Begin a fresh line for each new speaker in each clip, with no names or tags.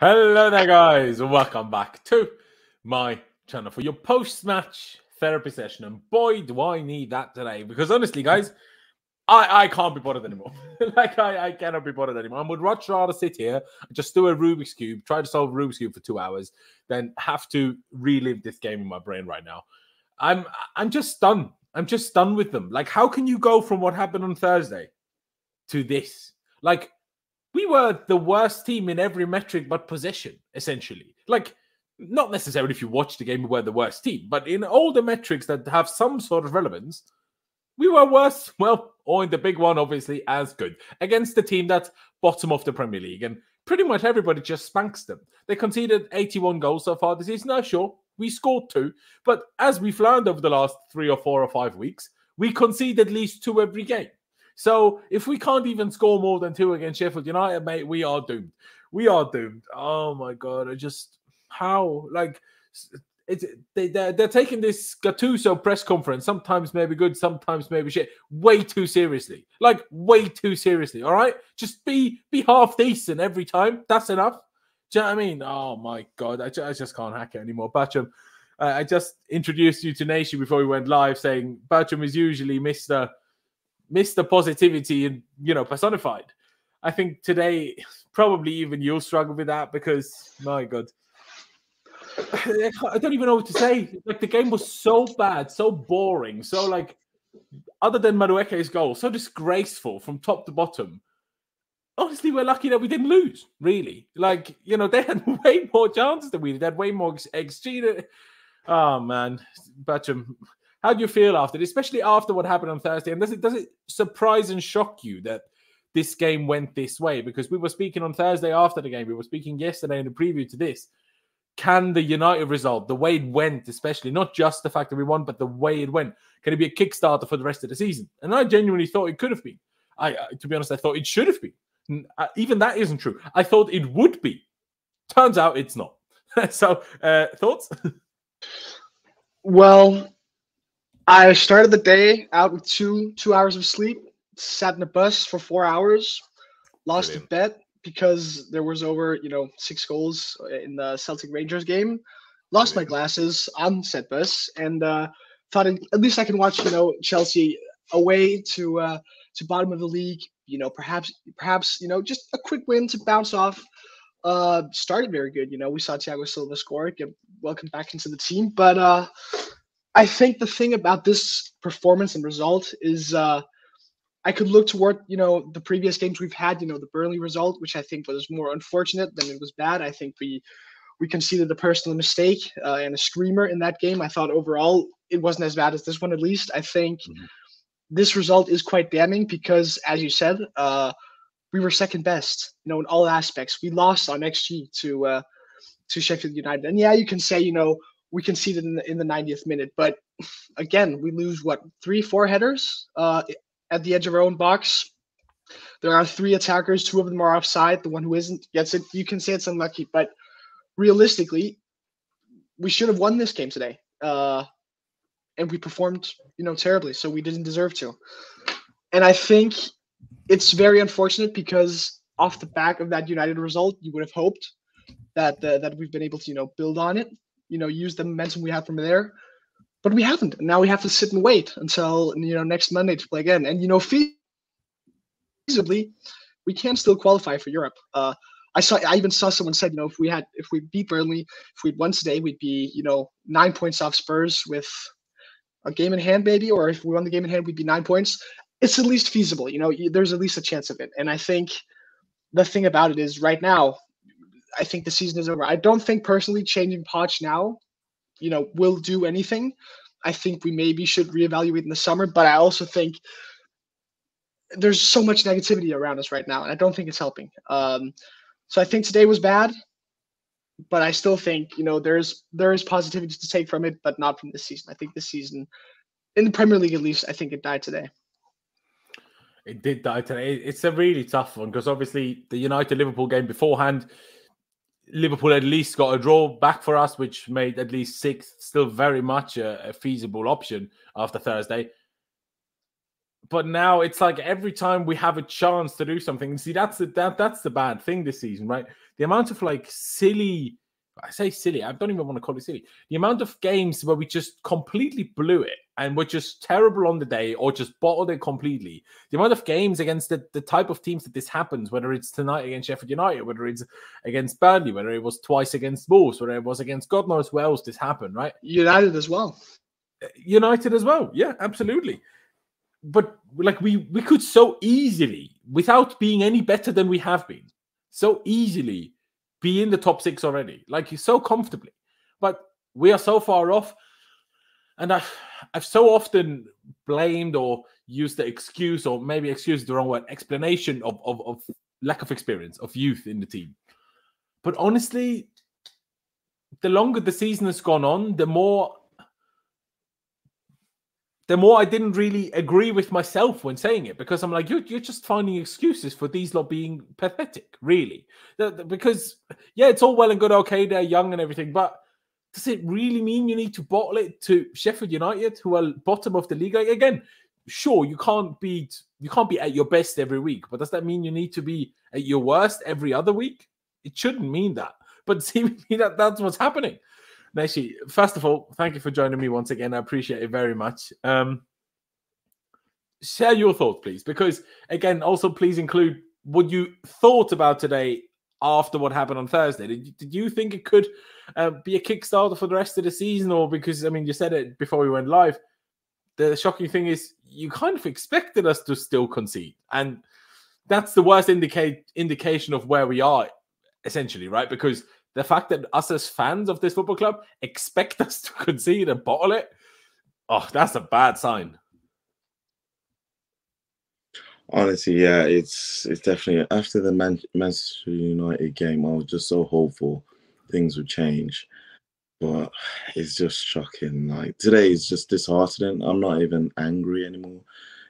Hello there, guys. Welcome back to my channel for your post match therapy session. And boy, do I need that today because honestly, guys, I, I can't be bothered anymore. like, I, I cannot be bothered anymore. I would much rather sit here, just do a Rubik's Cube, try to solve Rubik's Cube for two hours, than have to relive this game in my brain right now. I'm I'm just stunned. I'm just stunned with them. Like, how can you go from what happened on Thursday to this? Like, we were the worst team in every metric but possession, essentially. Like, not necessarily if you watch the game, we were the worst team, but in all the metrics that have some sort of relevance, we were worse. Well, or in the big one, obviously, as good against the team that's bottom of the Premier League. And pretty much everybody just spanks them. They conceded 81 goals so far this season. Now, sure, we scored two, but as we've learned over the last three or four or five weeks, we concede at least two every game. So if we can't even score more than two against Sheffield United, mate, we are doomed. We are doomed. Oh my god! I just how like it's they they're, they're taking this Gattuso press conference sometimes maybe good, sometimes maybe shit way too seriously. Like way too seriously. All right, just be be half decent every time. That's enough. Do you know what I mean? Oh my god, I, just, I just can't hack it anymore. Bertram, uh, I just introduced you to Nation before we went live, saying Bertram is usually Mister Mr. Positivity and you know personified. I think today probably even you'll struggle with that because my god. I don't even know what to say. Like the game was so bad, so boring, so like other than Madueke's goal, so disgraceful from top to bottom. Honestly, we're lucky that we didn't lose, really. Like, you know, they had way more chances than we did. They had way more XG. Oh man, Bertram, how do you feel after, especially after what happened on Thursday? And does it does it surprise and shock you that this game went this way? Because we were speaking on Thursday after the game, we were speaking yesterday in the preview to this. Can the United result, the way it went, especially not just the fact that we won, but the way it went, can it be a kickstarter for the rest of the season? And I genuinely thought it could have been. I, to be honest, I thought it should have been. Uh, even that isn't true. I thought it would be. Turns out it's not. so, uh, thoughts?
well, I started the day out with two two hours of sleep, sat in a bus for four hours, lost Brilliant. a bet because there was over you know six goals in the Celtic Rangers game. Lost Brilliant. my glasses on set bus and uh, thought at least I can watch you know Chelsea away to uh, to bottom of the league. You know perhaps perhaps you know just a quick win to bounce off. Uh, started very good. You know we saw Thiago Silva score, get welcome back into the team, but uh, I think the thing about this performance and result is uh, I could look toward you know the previous games we've had. You know the Burnley result, which I think was more unfortunate than it was bad. I think we we conceded a personal mistake uh, and a screamer in that game. I thought overall it wasn't as bad as this one. At least I think mm-hmm. this result is quite damning because, as you said, uh, we were second best. You know in all aspects. We lost on xG to uh, to Sheffield United, and yeah, you can say you know we conceded in the in the 90th minute. But again, we lose what three, four headers uh, at the edge of our own box. There are three attackers. Two of them are offside. The one who isn't gets it. You can say it's unlucky, but realistically, we should have won this game today. Uh, and we performed, you know, terribly. So we didn't deserve to. And I think it's very unfortunate because off the back of that United result, you would have hoped that uh, that we've been able to, you know, build on it you know use the momentum we have from there but we haven't now we have to sit and wait until you know next monday to play again and you know feasibly we can still qualify for europe uh I saw. I even saw someone said, you know, if we had, if we beat Burnley, if we'd won today, we'd be, you know, nine points off Spurs with a game in hand, maybe. Or if we won the game in hand, we'd be nine points. It's at least feasible. You know, there's at least a chance of it. And I think the thing about it is, right now, I think the season is over. I don't think personally changing Poch now, you know, will do anything. I think we maybe should reevaluate in the summer, but I also think there's so much negativity around us right now, and I don't think it's helping. Um, so I think today was bad, but I still think you know there's there is positivity to take from it, but not from this season. I think this season, in the Premier League at least, I think it died today.
It did die today. It's a really tough one because obviously the United Liverpool game beforehand Liverpool at least got a draw back for us, which made at least sixth still very much a, a feasible option after Thursday. but now it's like every time we have a chance to do something. See, that's the that that's the bad thing this season, right? The amount of like silly, I say silly, I don't even want to call it silly. The amount of games where we just completely blew it and we're just terrible on the day or just bottled it completely. The amount of games against the, the type of teams that this happens, whether it's tonight against Sheffield United, whether it's against Burnley, whether it was twice against Wolves, whether it was against God knows where else this happened, right?
United as well.
Uh, United as well. Yeah, absolutely but like we we could so easily without being any better than we have been so easily be in the top six already like so comfortably. But we are so far off and I've, i've so often blamed or used the excuse or maybe excuse the wrong word explanation of, of of lack of experience of youth in the team. But honestly the longer the season has gone on the more the more I didn't really agree with myself when saying it because I'm like, you're, you're just finding excuses for these lot being pathetic, really. Because, yeah, it's all well and good, okay, they're young and everything, but does it really mean you need to bottle it to Sheffield United, who are bottom of the league? Like, again, sure, you can't beat you can't be at your best every week, but does that mean you need to be at your worst every other week? It shouldn't mean that. But seemingly that that's what's happening. Neshi, first of all, thank you for joining me once again. I appreciate it very much. Um, share your thoughts, please, because again, also please include what you thought about today after what happened on Thursday. Did you, did you think it could uh, be a Kickstarter for the rest of the season, or because I mean, you said it before we went live. The shocking thing is, you kind of expected us to still concede, and that's the worst indicate indication of where we are, essentially, right? Because the fact that us as fans of this football club expect us to concede and bottle it, oh, that's a bad sign.
Honestly, yeah, it's it's definitely after the Man- Manchester United game, I was just so hopeful things would change, but it's just shocking. Like today is just disheartening. I'm not even angry anymore.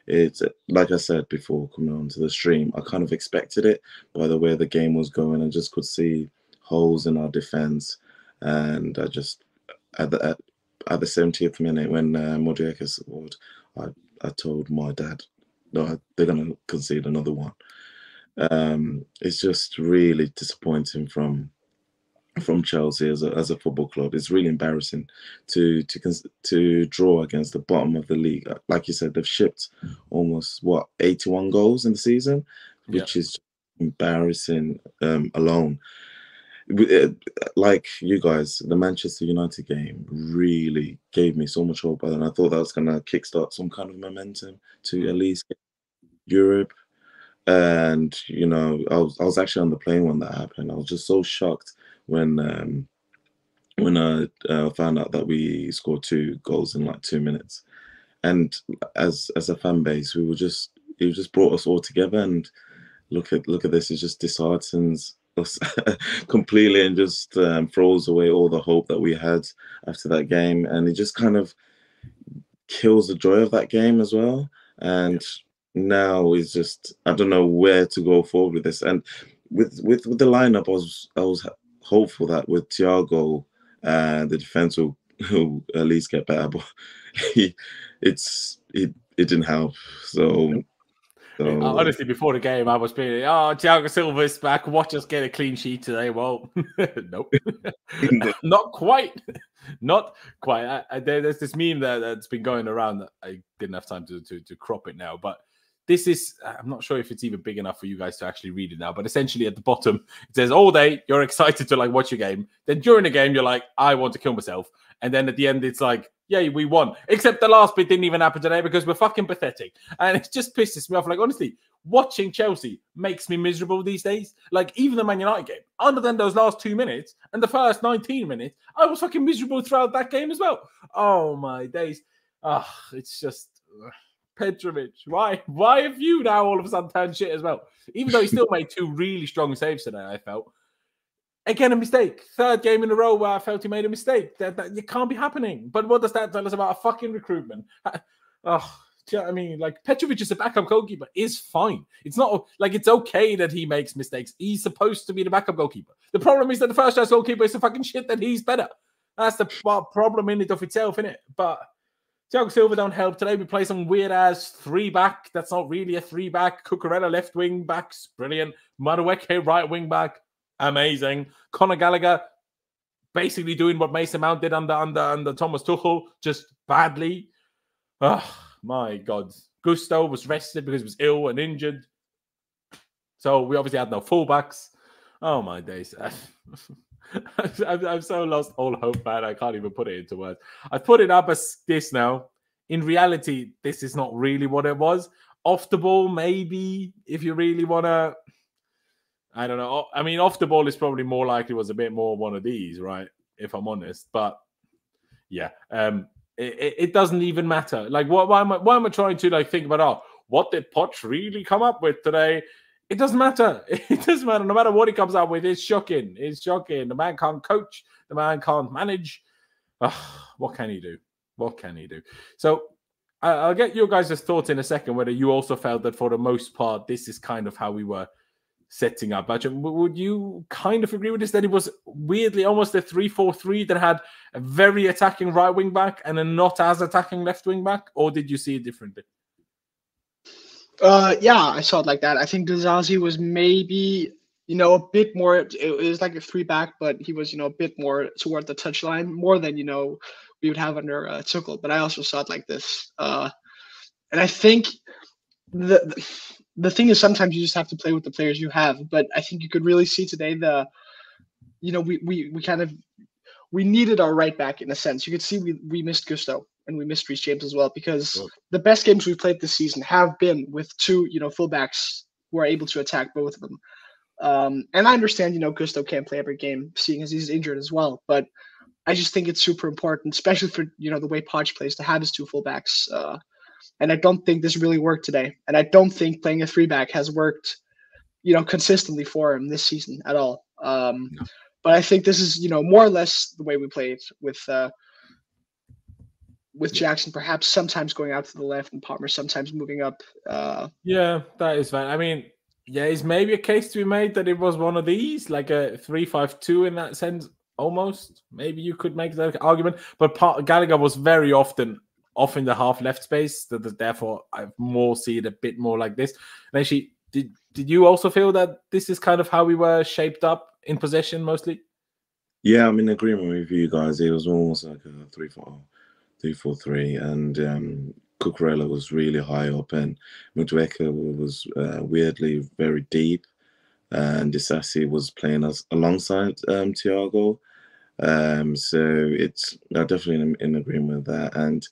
It's like I said before coming onto the stream, I kind of expected it by the way the game was going. I just could see holes in our defense. And I just at the at, at the 70th minute when uh, scored, I I told my dad, no, they're gonna concede another one. Um, it's just really disappointing from from Chelsea as a, as a football club. It's really embarrassing to to to draw against the bottom of the league. Like you said, they've shipped almost what 81 goals in the season, which yeah. is embarrassing um, alone. Uh, like you guys, the Manchester United game really gave me so much hope, and I thought that was gonna kickstart some kind of momentum to at least Europe. And you know, I was I was actually on the plane when that happened. I was just so shocked when um, when I uh, found out that we scored two goals in like two minutes. And as as a fan base, we were just it just brought us all together. And look at look at this, it just disheartens us completely and just um, throws away all the hope that we had after that game, and it just kind of kills the joy of that game as well. And now is just I don't know where to go forward with this. And with with with the lineup, I was I was hopeful that with Thiago, uh, the defense will, will at least get better, but he, it's it it didn't help. So
so... Uh, honestly, before the game, I was being, oh, Thiago Silva's back. Watch us get a clean sheet today. Well, nope, not quite, not quite. I, I, there's this meme that, that's been going around that I didn't have time to, to, to crop it now, but this is i'm not sure if it's even big enough for you guys to actually read it now but essentially at the bottom it says all day you're excited to like watch your game then during the game you're like i want to kill myself and then at the end it's like yeah, we won. Except the last bit didn't even happen today because we're fucking pathetic. And it just pisses me off. Like, honestly, watching Chelsea makes me miserable these days. Like, even the Man United game, other than those last two minutes and the first 19 minutes, I was fucking miserable throughout that game as well. Oh, my days. Ah, oh, it's just. Uh, Petrovic, why? Why have you now all of a sudden turned shit as well? Even though he still made two really strong saves today, I felt. Again, a mistake. Third game in a row where I felt he made a mistake. That, that it can't be happening. But what does that tell us about a fucking recruitment? oh, do you know what I mean? Like Petrovic is a backup goalkeeper is fine. It's not like it's okay that he makes mistakes. He's supposed to be the backup goalkeeper. The problem is that the first choice goalkeeper is a fucking shit that he's better. That's the problem in it of itself, in it. But Thiago Silva don't help today. We play some weird ass three back. That's not really a three back. Cucurella left wing backs, brilliant. Madueke right wing back, amazing. Conor Gallagher basically doing what Mason Mount did under under under Thomas Tuchel, just badly. Oh my god. Gusto was rested because he was ill and injured. So we obviously had no fullbacks. Oh my days. I'm, I've, so lost all hope, man. I can't even put it into words. I put it up as this now. In reality, this is not really what it was. Off the ball, maybe, if you really want to. I don't know. I mean, off the ball is probably more likely was a bit more one of these, right? If I'm honest. But yeah, um, it, it doesn't even matter. Like, what, why, am I, why am I trying to like think about, oh, what did Poch really come up with today? It doesn't matter. It doesn't matter. No matter what he comes up with, it's shocking. It's shocking. The man can't coach. The man can't manage. what can he do? What can he do? So I'll get your guys' thoughts in a second whether you also felt that for the most part, this is kind of how we were setting up. But would you kind of agree with this that it was weirdly almost a 3 4 3 that had a very attacking right wing back and a not as attacking left wing back? Or did you see it differently?
Uh, yeah, I saw it like that. I think Disasi was maybe you know a bit more. It was like a three back, but he was you know a bit more toward the touchline, more than you know we would have under uh, Tuchel. But I also saw it like this. Uh, and I think the, the the thing is sometimes you just have to play with the players you have. But I think you could really see today the, you know, we we we kind of we needed our right back in a sense. You could see we we missed Gusto and we missed Reece James as well because the best games we've played this season have been with two, you know, fullbacks who are able to attack both of them. Um, and I understand, you know, Gusto can't play every game, seeing as he's injured as well. But I just think it's super important, especially for you know the way Poch plays, to have his two fullbacks. Uh, and I don't think this really worked today. And I don't think playing a three back has worked, you know, consistently for him this season at all. Um, no. But I think this is, you know, more or less the way we played with uh, with Jackson, perhaps sometimes going out to the left and Palmer sometimes moving up. Uh,
yeah, that is fine. I mean, yeah, is maybe a case to be made that it was one of these, like a three-five-two in that sense, almost. Maybe you could make that argument, but Gallagher was very often off in the half left space. That therefore I more see it a bit more like this. And actually, did did you also feel that this is kind of how we were shaped up in possession mostly?
Yeah, I'm in agreement with you guys. It was almost like a three-four three four three, and um, Cucurella was really high up, and Madueke was uh, weirdly very deep, and Disasi was playing us alongside um. Um, so it's I'm definitely in, in, agreement with that, and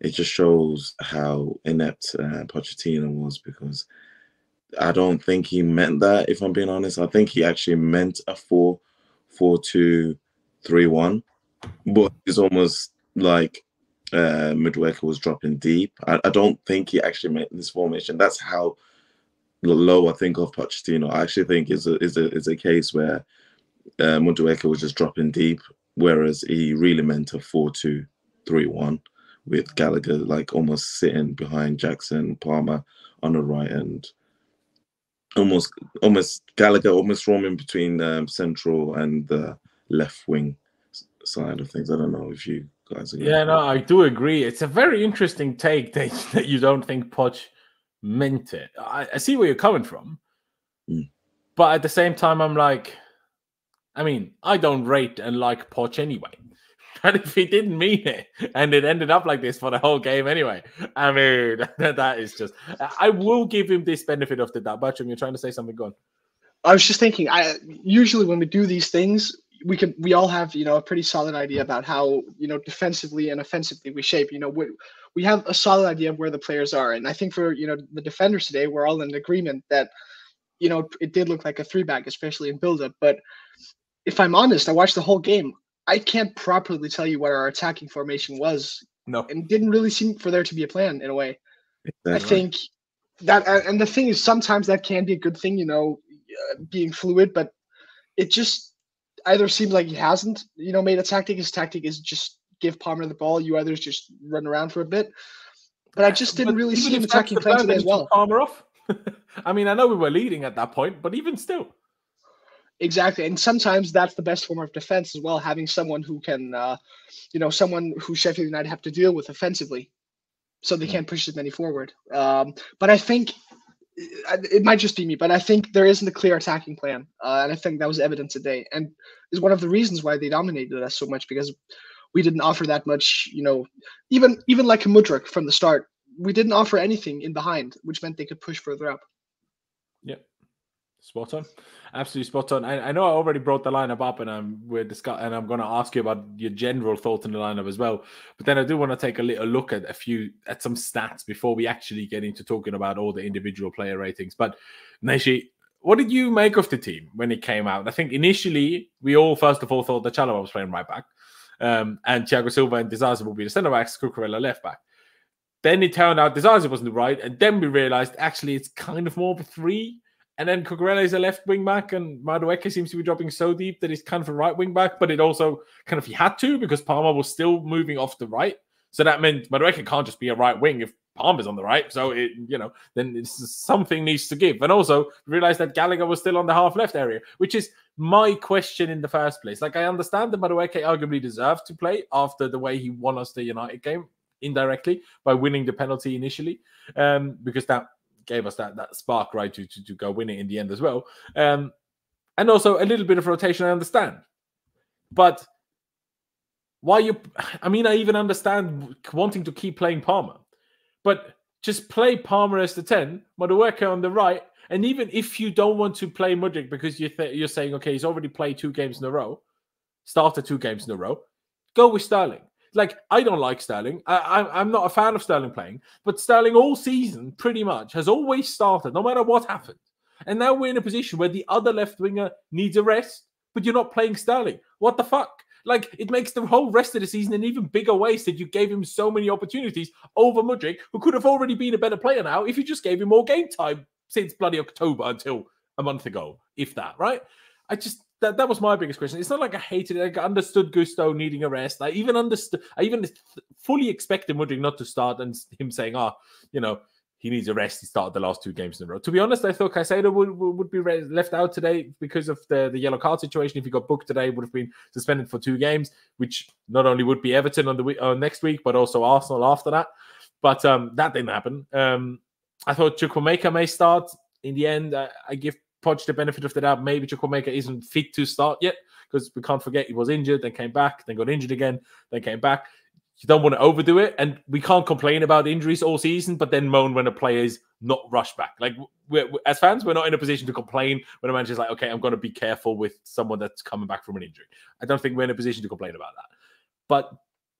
it just shows how inept uh, Pochettino was because I don't think he meant that. If I'm being honest, I think he actually meant a four, four, two, three, one, but it's almost like uh, Madueke was dropping deep. I, I, don't think he actually made this formation. That's how low I think of Pochettino. I actually think is a is a is a case where uh, was just dropping deep, whereas he really meant a four-two-three-one with Gallagher like almost sitting behind Jackson Palmer on the right and almost almost Gallagher almost roaming between um, central and the left wing side of things. I don't know if you guys.
yeah, no, I do agree. It's a very interesting take that, that you don't think Poch meant it. I, I see where you're coming from, mm. but at the same time, I'm like, I mean, I don't rate and like Poch anyway. And if he didn't mean it and it ended up like this for the whole game anyway, I mean, that is just. I will give him this benefit of the doubt. Bertram, you're trying to say something, go on.
I was just thinking. I usually when we do these things, we can we all have you know a pretty solid idea about how you know defensively and offensively we shape you know we, we have a solid idea of where the players are and i think for you know the defenders today we're all in agreement that you know it did look like a three back especially in build up but if i'm honest i watched the whole game i can't properly tell you what our attacking formation was
no
and didn't really seem for there to be a plan in a way exactly. i think that and the thing is sometimes that can be a good thing you know uh, being fluid but it just either seems like he hasn't, you know, made a tactic. His tactic is just give Palmer the ball. You others just run around for a bit. But I just didn't but really see him attacking play today as well.
Palmer off. I mean, I know we were leading at that point, but even still.
Exactly, and sometimes that's the best form of defense as well. Having someone who can, uh, you know, someone who Sheffield United have to deal with offensively, so they can't push as many forward. Um, but I think it might just be me, but I think there isn't a clear attacking plan, uh, and I think that was evident today, and is one of the reasons why they dominated us so much because we didn't offer that much. You know, even even like a Mudryk from the start, we didn't offer anything in behind, which meant they could push further up.
Spot on, absolutely spot on. I, I know I already brought the lineup up, and I'm we're discuss- and I'm going to ask you about your general thoughts on the lineup as well. But then I do want to take a little look at a few at some stats before we actually get into talking about all the individual player ratings. But Neshi, what did you make of the team when it came out? I think initially we all first of all thought that Chalobah was playing right back, um, and Thiago Silva and Disasi would be the centre backs, Cucurella left back. Then it turned out Disasi wasn't the right, and then we realized actually it's kind of more of a three and then Cucurella is a left wing back, and Madueke seems to be dropping so deep that he's kind of a right wing back. But it also kind of he had to because Palmer was still moving off the right, so that meant Madueke can't just be a right wing if Palmer's on the right. So it, you know, then something needs to give. And also realize that Gallagher was still on the half left area, which is my question in the first place. Like I understand that Madueke arguably deserved to play after the way he won us the United game indirectly by winning the penalty initially, um, because that gave us that that spark right to, to, to go win it in the end as well. Um, and also a little bit of rotation, I understand, but why you? I mean, I even understand wanting to keep playing Palmer, but just play Palmer as the ten, Madueke on the right, and even if you don't want to play Mudryk because you th- you're saying okay, he's already played two games in a row, started two games in a row, go with Sterling. Like I don't like Sterling. I, am not a fan of Sterling playing, but Sterling all season pretty much has always started, no matter what happened. And now we're in a position where the other left winger needs a rest, but you're not playing Sterling. What the fuck? Like it makes the whole rest of the season an even bigger waste that you gave him so many opportunities over Mudryk, who could have already been a better player now if you just gave him more game time since bloody October until a month ago, if that, right? I just that, that was my biggest question. It's not like I hated it. I understood Gusto needing a rest. I even understood. I even fully expected Mudryk not to start and him saying, "Oh, you know, he needs a rest. He started the last two games in a row." To be honest, I thought Caicedo would, would be left out today because of the, the yellow card situation. If he got booked today, would have been suspended for two games, which not only would be Everton on the week, uh, next week, but also Arsenal after that. But um, that didn't happen. Um, I thought Chukwuemeka may start. In the end, I, I give The benefit of the doubt. Maybe Chukwuemeka isn't fit to start yet because we can't forget he was injured, then came back, then got injured again, then came back. You don't want to overdo it, and we can't complain about injuries all season, but then moan when a player is not rushed back. Like we're, as fans, we're not in a position to complain when a manager's like, "Okay, I'm going to be careful with someone that's coming back from an injury." I don't think we're in a position to complain about that. But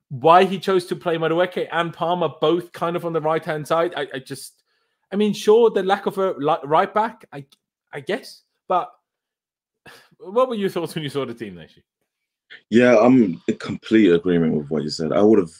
why he chose to play Madueke and Palmer both kind of on the right hand side, I, I, just, I mean, sure, the lack of a right back, I I guess. But what were your thoughts when you saw the team, Nashi?
Yeah, I'm in complete agreement with what you said. I would have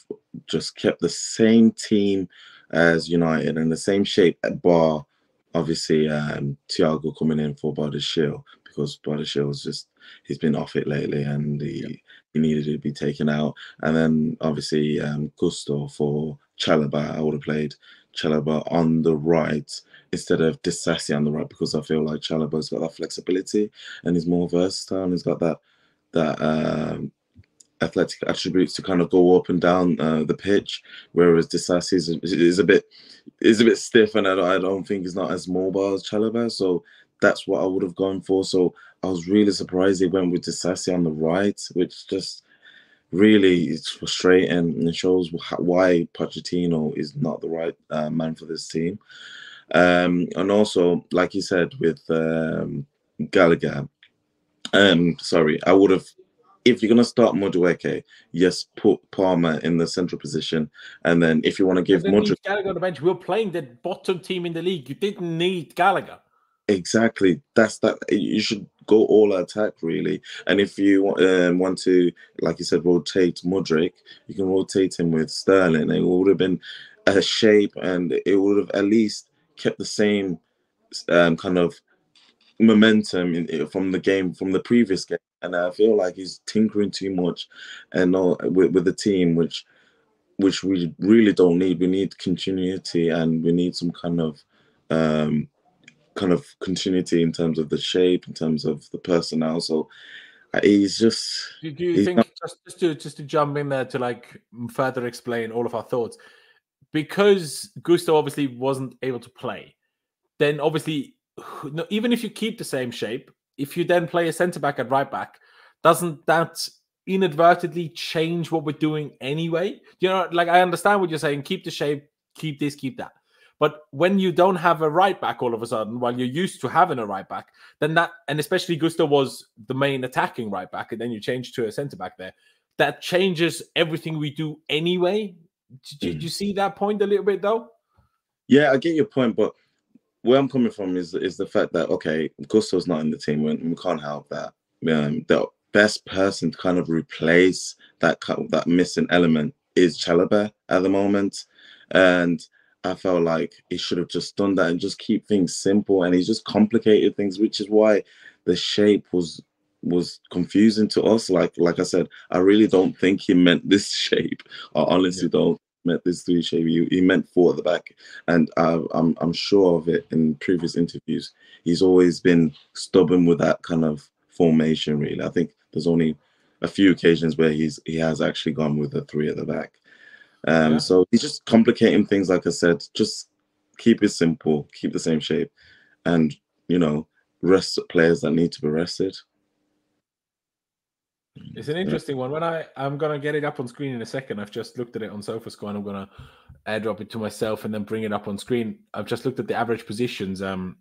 just kept the same team as United and the same shape at bar. Obviously, um, Thiago coming in for Badiashile because Badiashile was just he's been off it lately and he, yeah. he needed to be taken out. And then obviously um, Gusto for Chalobah. I would have played Chalobah on the right instead of Disasi on the right because I feel like Chalobah's got that flexibility and he's more versatile and he's got that that um, athletic attributes to kind of go up and down uh, the pitch, whereas Disasi is, is, a bit is a bit stiff and I don't, I don't think he's not as mobile as Chalobah. So that's what I would have gone for. So I was really surprised he went with Disasi on the right, which just really it's frustrating and it shows why Pochettino is not the right uh, man for this team. Um, and also, like you said, with um, Gallagher, um, sorry, I would have, if you're going to start Madueke, yes, put Palmer in the central position. And then if you want to give
Mudryk. Gallagher on the bench, we were playing the bottom team in the league. You didn't need Gallagher.
Exactly. That's that. You should go all attack really. And if you um, want to, like you said, rotate Mudryk, you can rotate him with Sterling. It would have been a shape, and it would have at least kept the same um, kind of momentum in, from the game from the previous game, and I feel like he's tinkering too much, and uh, with, with the team, which which we really don't need. We need continuity, and we need some kind of um, kind of continuity in terms of the shape, in terms of the personnel. So uh, he's just.
Do, do you think not... just, just to just to jump in there to like further explain all of our thoughts, because Gusto obviously wasn't able to play, then obviously even if you keep the same shape, if you then play a centre back at right back, doesn't that inadvertently change what we're doing anyway? You know, like I understand what you're saying. Keep the shape, keep this, keep that. But when you don't have a right back all of a sudden, while you're used to having a right back, then that, and especially Gusto was the main attacking right back, and then you change to a centre back there, that changes everything we do anyway. Did, mm. you see that point a little bit though?
Yeah, I get your point, but where I'm coming from is is the fact that okay, Gusto's not in the team, we, we can't help that. Um, the best person to kind of replace that that missing element is Chalobah at the moment, and I felt like he should have just done that and just keep things simple. And he's just complicated things, which is why the shape was was confusing to us. Like like I said, I really don't think he meant this shape. I honestly yeah. don't meant this three shape. He, he meant four at the back, and I, I'm I'm sure of it in previous interviews. He's always been stubborn with that kind of formation. Really, I think there's only a few occasions where he's he has actually gone with the three at the back. Um, yeah. So he's just complicating things. Like I said, just keep it simple, keep the same shape, and you know, rest players that need to be rested.
It's an interesting one. When I I'm gonna get it up on screen in a second. I've just looked at it on SofaScore and I'm gonna airdrop it to myself and then bring it up on screen. I've just looked at the average positions um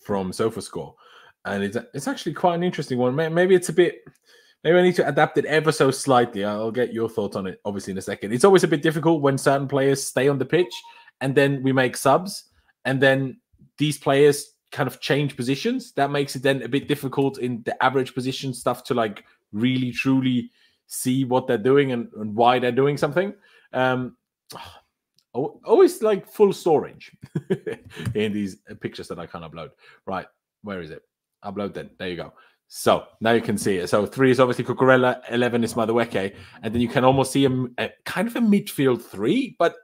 from SofaScore, and it's it's actually quite an interesting one. Maybe it's a bit Maybe I need to adapt it ever so slightly. I'll get your thoughts on it, obviously, in a second. It's always a bit difficult when certain players stay on the pitch and then we make subs, and then these players kind of change positions. That makes it then a bit difficult in the average position stuff to like really truly see what they're doing and, and why they're doing something. Um, always like full storage in these pictures that I can upload. Right, where is it? Upload then. There you go. So now you can see it. So three is obviously Cucurella, 11 is Madueke, and then you can almost see him a, kind of a midfield three. But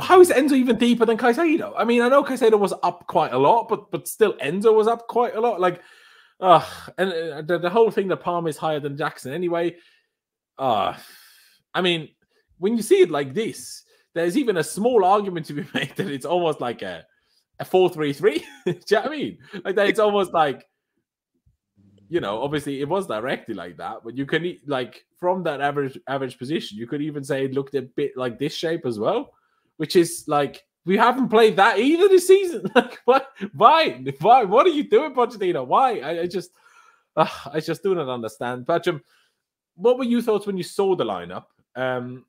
how is Enzo even deeper than Caicedo? I mean, I know Caicedo was up quite a lot, but but still Enzo was up quite a lot. Like, uh, and the, the whole thing that Palm is higher than Jackson anyway. Uh, I mean, when you see it like this, there's even a small argument to be made that it's almost like a a four three three. Do you know what I mean? Like that, it's almost like you know, obviously it was directly like that, but you can like from that average average position, you could even say it looked a bit like this shape as well, which is like we haven't played that either this season. Like, what? Why? Why? What are you doing, Pochettino? Why? I, I just, uh, I just do not understand. Patrick, what were your thoughts when you saw the lineup? Um,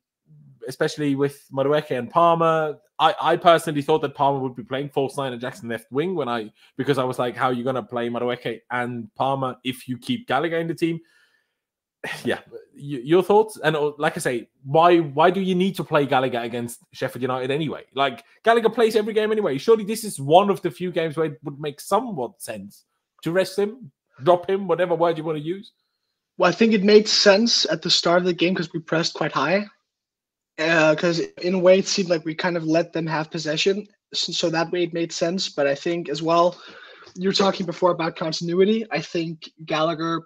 especially with Madueke and Palmer. I, I personally thought that Palmer would be playing false nine and Jackson left wing when I because I was like, how are you gonna play Madueke and Palmer if you keep Gallagher in the team? Yeah, your thoughts and uh, like I say, why why do you need to play Gallagher against Sheffield United anyway? Like Gallagher plays every game anyway. Surely this is one of the few games where it would make somewhat sense to rest him, drop him, whatever word you want to use.
Well, I think it made sense at the start of the game because we pressed quite high because uh, in a way it seemed like we kind of let them have possession, so, that way it made sense. But I think as well, you were talking before about continuity. I think Gallagher,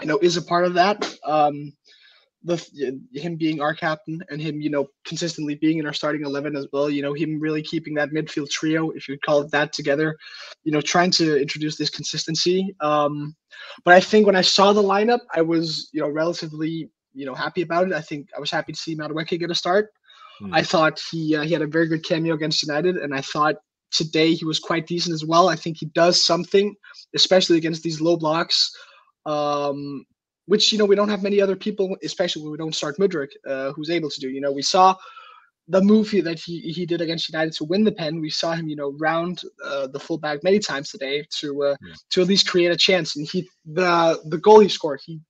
you know, is a part of that. Um, the him being our captain and him, you know, consistently being in our starting eleven as well. You know, him really keeping that midfield trio, if you call it that, together. You know, trying to introduce this consistency. Um, but I think when I saw the lineup, I was, you know, relatively you know happy about it. I think I was happy to see Madueke get a start. Hmm. I thought he uh, he had a very good cameo against United, and I thought today he was quite decent as well. I think he does something, especially against these low blocks, um, which you know we don't have many other people, especially when we don't start Mudryk, uh, who's able to do. You know, we saw the move that he he did against United to win the pen. We saw him, you know, round uh, the fullback many times today to uh, yeah. to at least create a chance. And he the the goal he scored, he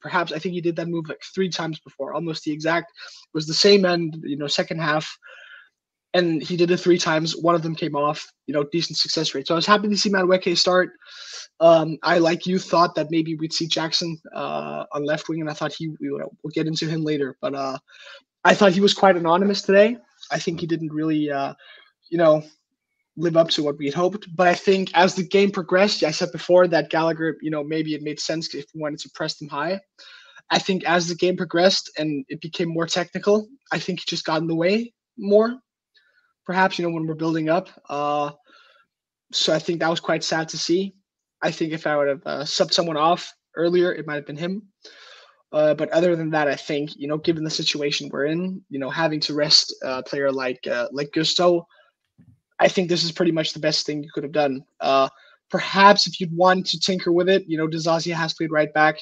perhaps I think he did that move like three times before, almost the exact was the same end, you know, second half. And he did it three times. One of them came off, you know, decent success rate. So I was happy to see Madueke start. Um, I, like you, thought that maybe we'd see Jackson uh, on left wing, and I thought he, we, will we'll get into him later. But uh, I thought he was quite anonymous today. I think he didn't really, uh, you know, live up to what we had hoped. But I think as the game progressed, I said before that Gallagher, you know, maybe it made sense if we wanted to press them high. I think as the game progressed and it became more technical, I think he just got in the way more. Perhaps you know when we're building up. Uh, so I think that was quite sad to see. I think if I would have uh, subbed someone off earlier, it might have been him. Uh, but other than that, I think you know, given the situation we're in, you know, having to rest a player like uh, like Gusto, I think this is pretty much the best thing you could have done. Uh, perhaps if you'd want to tinker with it, you know, Disasi has played right back.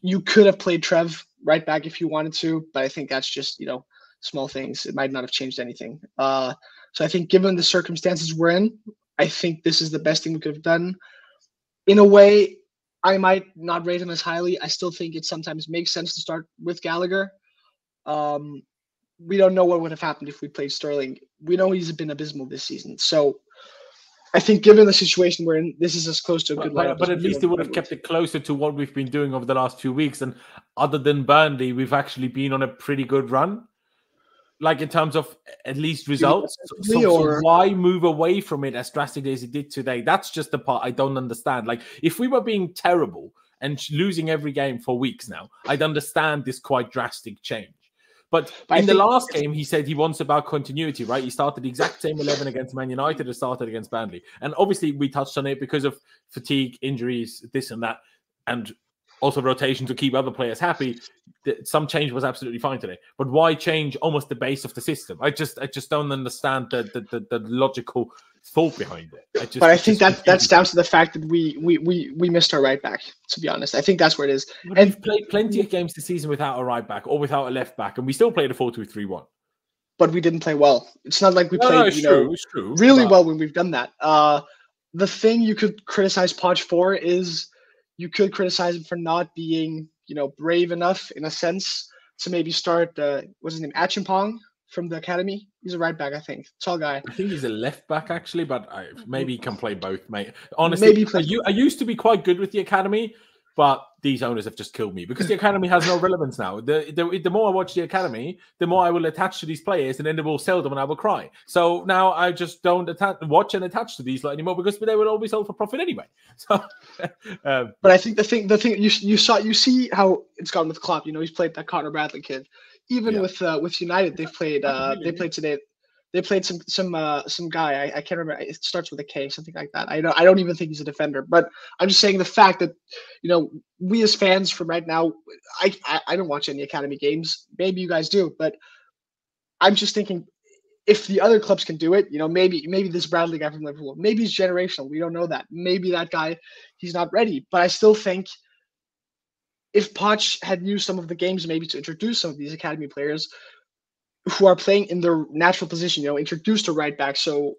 You could have played Trev right back if you wanted to, but I think that's just you know small things. It might not have changed anything. Uh, so I think given the circumstances we're in, I think this is the best thing we could have done. In a way, I might not rate him as highly. I still think it sometimes makes sense to start with Gallagher. Um, we don't know what would have happened if we played Sterling. We know he's been abysmal this season. So I think, given the situation we're in, this is as close to a good
but,
lineup.
But, at least it would have kept it closer to what we've been doing over the last few weeks. And other than Burnley, we've actually been on a pretty good run like in terms of at least results. So, so, why move away from it as drastically as it did today? That's just the part I don't understand. Like if we were being terrible and losing every game for weeks now, I'd understand this quite drastic change. But, but in the last game, he said he wants about continuity, right? He started the exact same 11 against Man United as started against Burnley. And obviously, we touched on it because of fatigue, injuries, this and that. And also rotation to keep other players happy. Some change was absolutely fine today, but why change almost the base of the system? I just I just don't understand the the, the, the logical thought behind it.
I just, but I think that that's down to the fact that we we we we missed our right back. To be honest, I think that's where it is.
But and we've played plenty of games this season without a right back or without a left back, and we still played a four-two-three-one.
But we didn't play well. It's not like we no, played, no, you true, know, true, really but... well when we've done that. Uh, the thing you could criticize Poch for is you could criticize him for not being, you know, brave enough in a sense to maybe start. Uh, what's his name, Acheampong from the academy. He's a right back, I think. Tall guy.
I think he's a left back actually, but I, maybe he can play both, mate. Honestly, maybe play- I, I used to be quite good with the academy, but these owners have just killed me because the academy has no relevance now. The, the, the more I watch the academy, the more I will attach to these players, and then they will sell them, and I will cry. So now I just don't attach, watch and attach to these lot anymore because they will all be sold for profit anyway. So,
um, but I think the thing, the thing you you saw, you see how it's gone with Klopp. You know, he's played that Conor Bradley kid. Even yeah. with uh, with United, they've played uh, they played today they played some some uh, some guy I, I can't remember it starts with a K something like that. I don't I don't even think he's a defender but I'm just saying the fact that you know we as fans from right now I I, I don't watch any academy games. Maybe you guys do but I'm just thinking if the other clubs can do it you know maybe maybe this Bradley guy from Liverpool maybe he's generational we don't know that. Maybe that guy he's not ready but I still think if Poch had used some of the games maybe to introduce some of these academy players who are playing in their natural position, you know, introduced to right back. So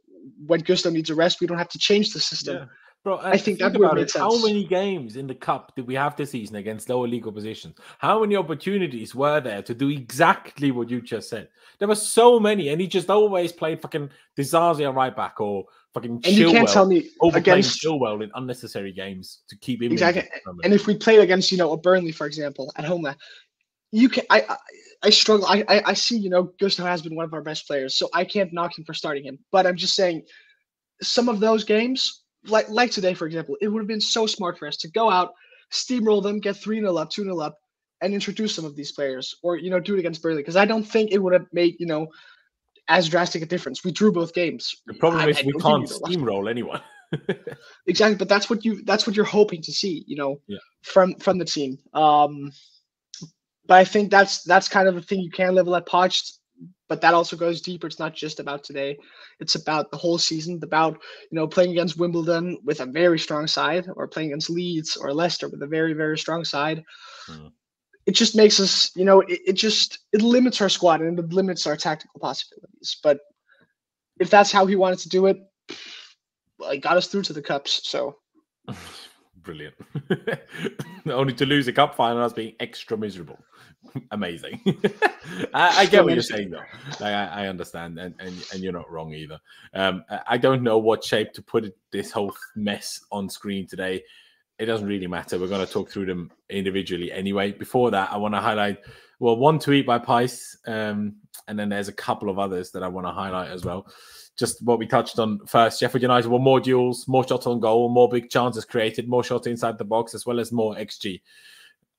when Gusto needs a rest, we don't have to change the system. Yeah.
Bro, I, I think, think that would make sense. How many games in the cup did we have this season against lower league opposition? How many opportunities were there to do exactly what you just said? There were so many, and he just always played fucking Disasi right back or fucking and Chilwell, you can't tell me against Chilwell in unnecessary games to keep him
exactly. And if we played against you know a Burnley, for example, at home, uh, you can I, I I struggle. I, I, I see, you know, Gusto has been one of our best players, so I can't knock him for starting him. But I'm just saying, some of those games, like like today, for example, it would have been so smart for us to go out, steamroll them, get 3 0 up, 2 0 up, and introduce some of these players, or, you know, do it against Burnley. Because I don't think it would have made, you know, as drastic a difference. We drew both games.
The problem I, is I we can't steamroll anyone.
exactly, but that's what you that's what you're hoping to see, you know, yeah. from from the team. Um but I think that's that's kind of a thing you can level at Poch, but that also goes deeper. It's not just about today; it's about the whole season. About you know playing against Wimbledon with a very strong side, or playing against Leeds or Leicester with a very very strong side. Hmm. It just makes us, you know, it, it just it limits our squad and it limits our tactical possibilities. But if that's how he wanted to do it, well, it got us through to the cups. So.
Brilliant. Only to lose a cup final as being extra miserable. Amazing. I, I, get what you're saying, though. Like, I, I, understand, and, and and you're not wrong either. Um, I don't know what shape to put this whole mess on screen today. It doesn't really matter. We're going to talk through them individually anyway. Before that, I want to highlight well one tweet by Pice, um, and then there's a couple of others that I want to highlight as well. just what we touched on first. Sheffield United were more duels, more shots on goal, more big chances created, more shots inside the box, as well as more XG.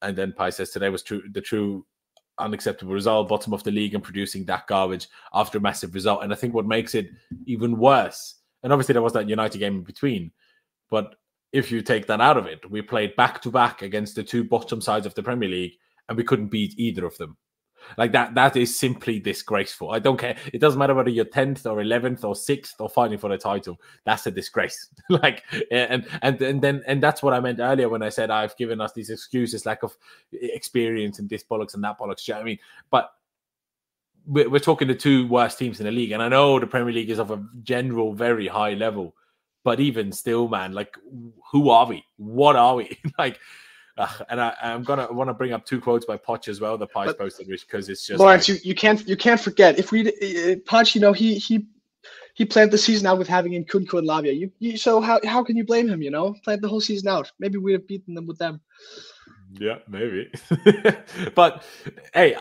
And then Pi says today was true the true unacceptable result, bottom of the league, and producing that garbage after a massive result. And I think what makes it even worse, and obviously there was that United game in between, but if you take that out of it, we played back to back against the two bottom sides of the Premier League, and we couldn't beat either of them. Like that, that is simply disgraceful. I don't care. It doesn't matter whether you're 10th or 11th or 6th or fighting for the title. That's a disgrace. like, and, and, and then, and that's what I meant earlier when I said I've given us these excuses, lack of experience and this bollocks and that bollocks. You know what I mean? But we're, we're talking the two worst teams in the league. And I know the Premier League is of a general, very high level. But even still, man, like, who are we? What are we? like, uh, and I, am gonna want to bring up two quotes by Poch as well. The Pies posted because it's just
Lawrence. Like, you, you can't you can't forget if we uh, Poch, you know he he he planned the season out with having in Nkunku and Lavia. You, you so how how can you blame him? You know, planned the whole season out. Maybe we'd have beaten them with them.
Yeah, maybe. but hey,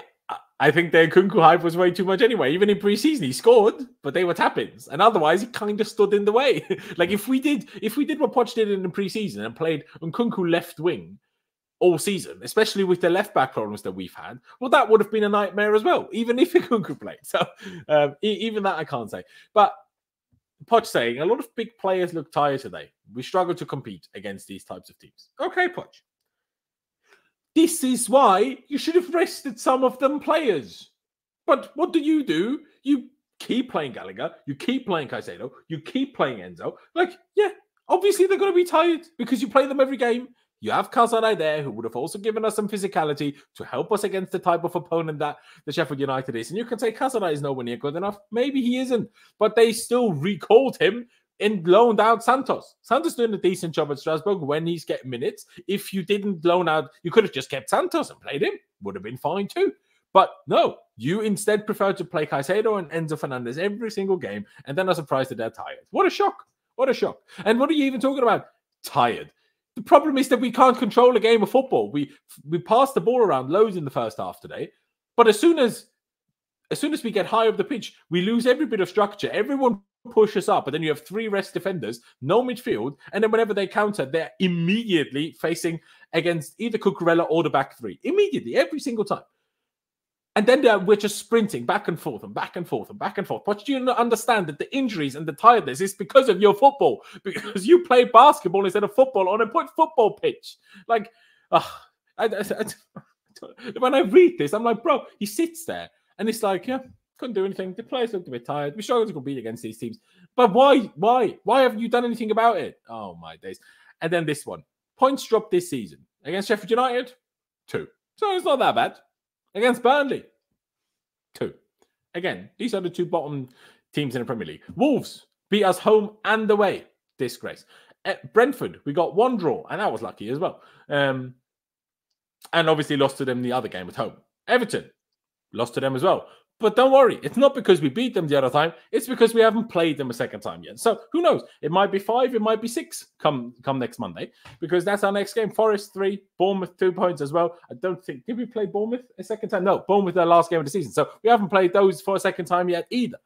I think their Nkunku hype was way too much anyway. Even in preseason, he scored, but they were tap-ins, and otherwise, he kind of stood in the way. like if we did, if we did what Poch did in the preseason and played Nkunku left wing all season, especially with the left back problems that we've had, well, that would have been a nightmare as well, even if Nkunku played. So um, even that I can't say. But Poch saying a lot of big players look tired today. We struggle to compete against these types of teams. Okay, Poch. This is why you should have rested some of them players. But what do you do? You keep playing Gallagher, you keep playing Caicedo, you keep playing Enzo. Like, yeah, obviously they're going to be tired because you play them every game you have Casadei there, who would have also given us some physicality to help us against the type of opponent that the Sheffield United is. And you can say Casadei is nowhere near good enough. Maybe he isn't, but they still recalled him and loaned out Santos. Santos doing a decent job at Strasbourg when he's getting minutes. If you didn't loan out, you could have just kept Santos and played him. Would have been fine too. But no, you instead prefer to play Caicedo and Enzo Fernandez every single game, and then are surprised that they're tired. What a shock! What a shock! And what are you even talking about? Tired. The problem is that we can't control a game of football. We we passed the ball around loads in the first half today, but as soon as as soon as we get high up the pitch, we lose every bit of structure. Everyone pushes up, but then you have three rest defenders, no midfield, and then whenever they counter, they're immediately facing against either Cucurella or the back three. Immediately, every single time. And then we're just sprinting back and forth and back and forth and back and forth. But you not understand that the injuries and the tiredness is because of your football, because you play basketball instead of football on a football pitch. Like, uh, I, I, I, when I read this, I'm like, bro, he sits there and it's like, yeah, couldn't do anything. The players looked a bit tired. We struggled to compete against these teams. But why? Why? Why haven't you done anything about it? Oh my days. And then this one points dropped this season against Sheffield United, two. So it's not that bad against Burnley. Two. Again, these are the two bottom teams in the Premier League. Wolves beat us home and away. Disgrace. At Brentford, we got one draw, and that was lucky as well. Um, and obviously lost to them the other game at home. Everton lost to them as well. But don't worry, it's not because we beat them the other time. It's because we haven't played them a second time yet. So who knows? It might be five, it might be six come come next Monday because that's our next game. Forest three, Bournemouth two points as well. I don't think did we play Bournemouth a second time? No, Bournemouth their last game of the season. So we haven't played those for a second time yet either.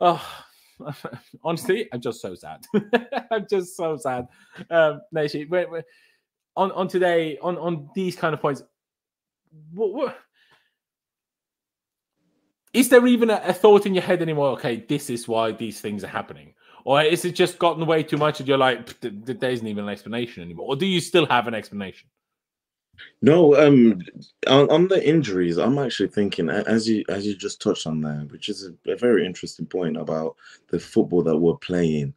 Oh, honestly, I'm just so sad. I'm just so sad. Um, Nashi, on on today on on these kind of points. What, what is there even a, a, thought in your head anymore? Okay, this is why these things are happening, or is it just gotten way too much and you're like, there isn't even an explanation anymore, or do you still have an explanation?
No, um, on, on, the injuries, I'm actually thinking as you as you just touched on there, which is a, a very interesting point about the football that we're playing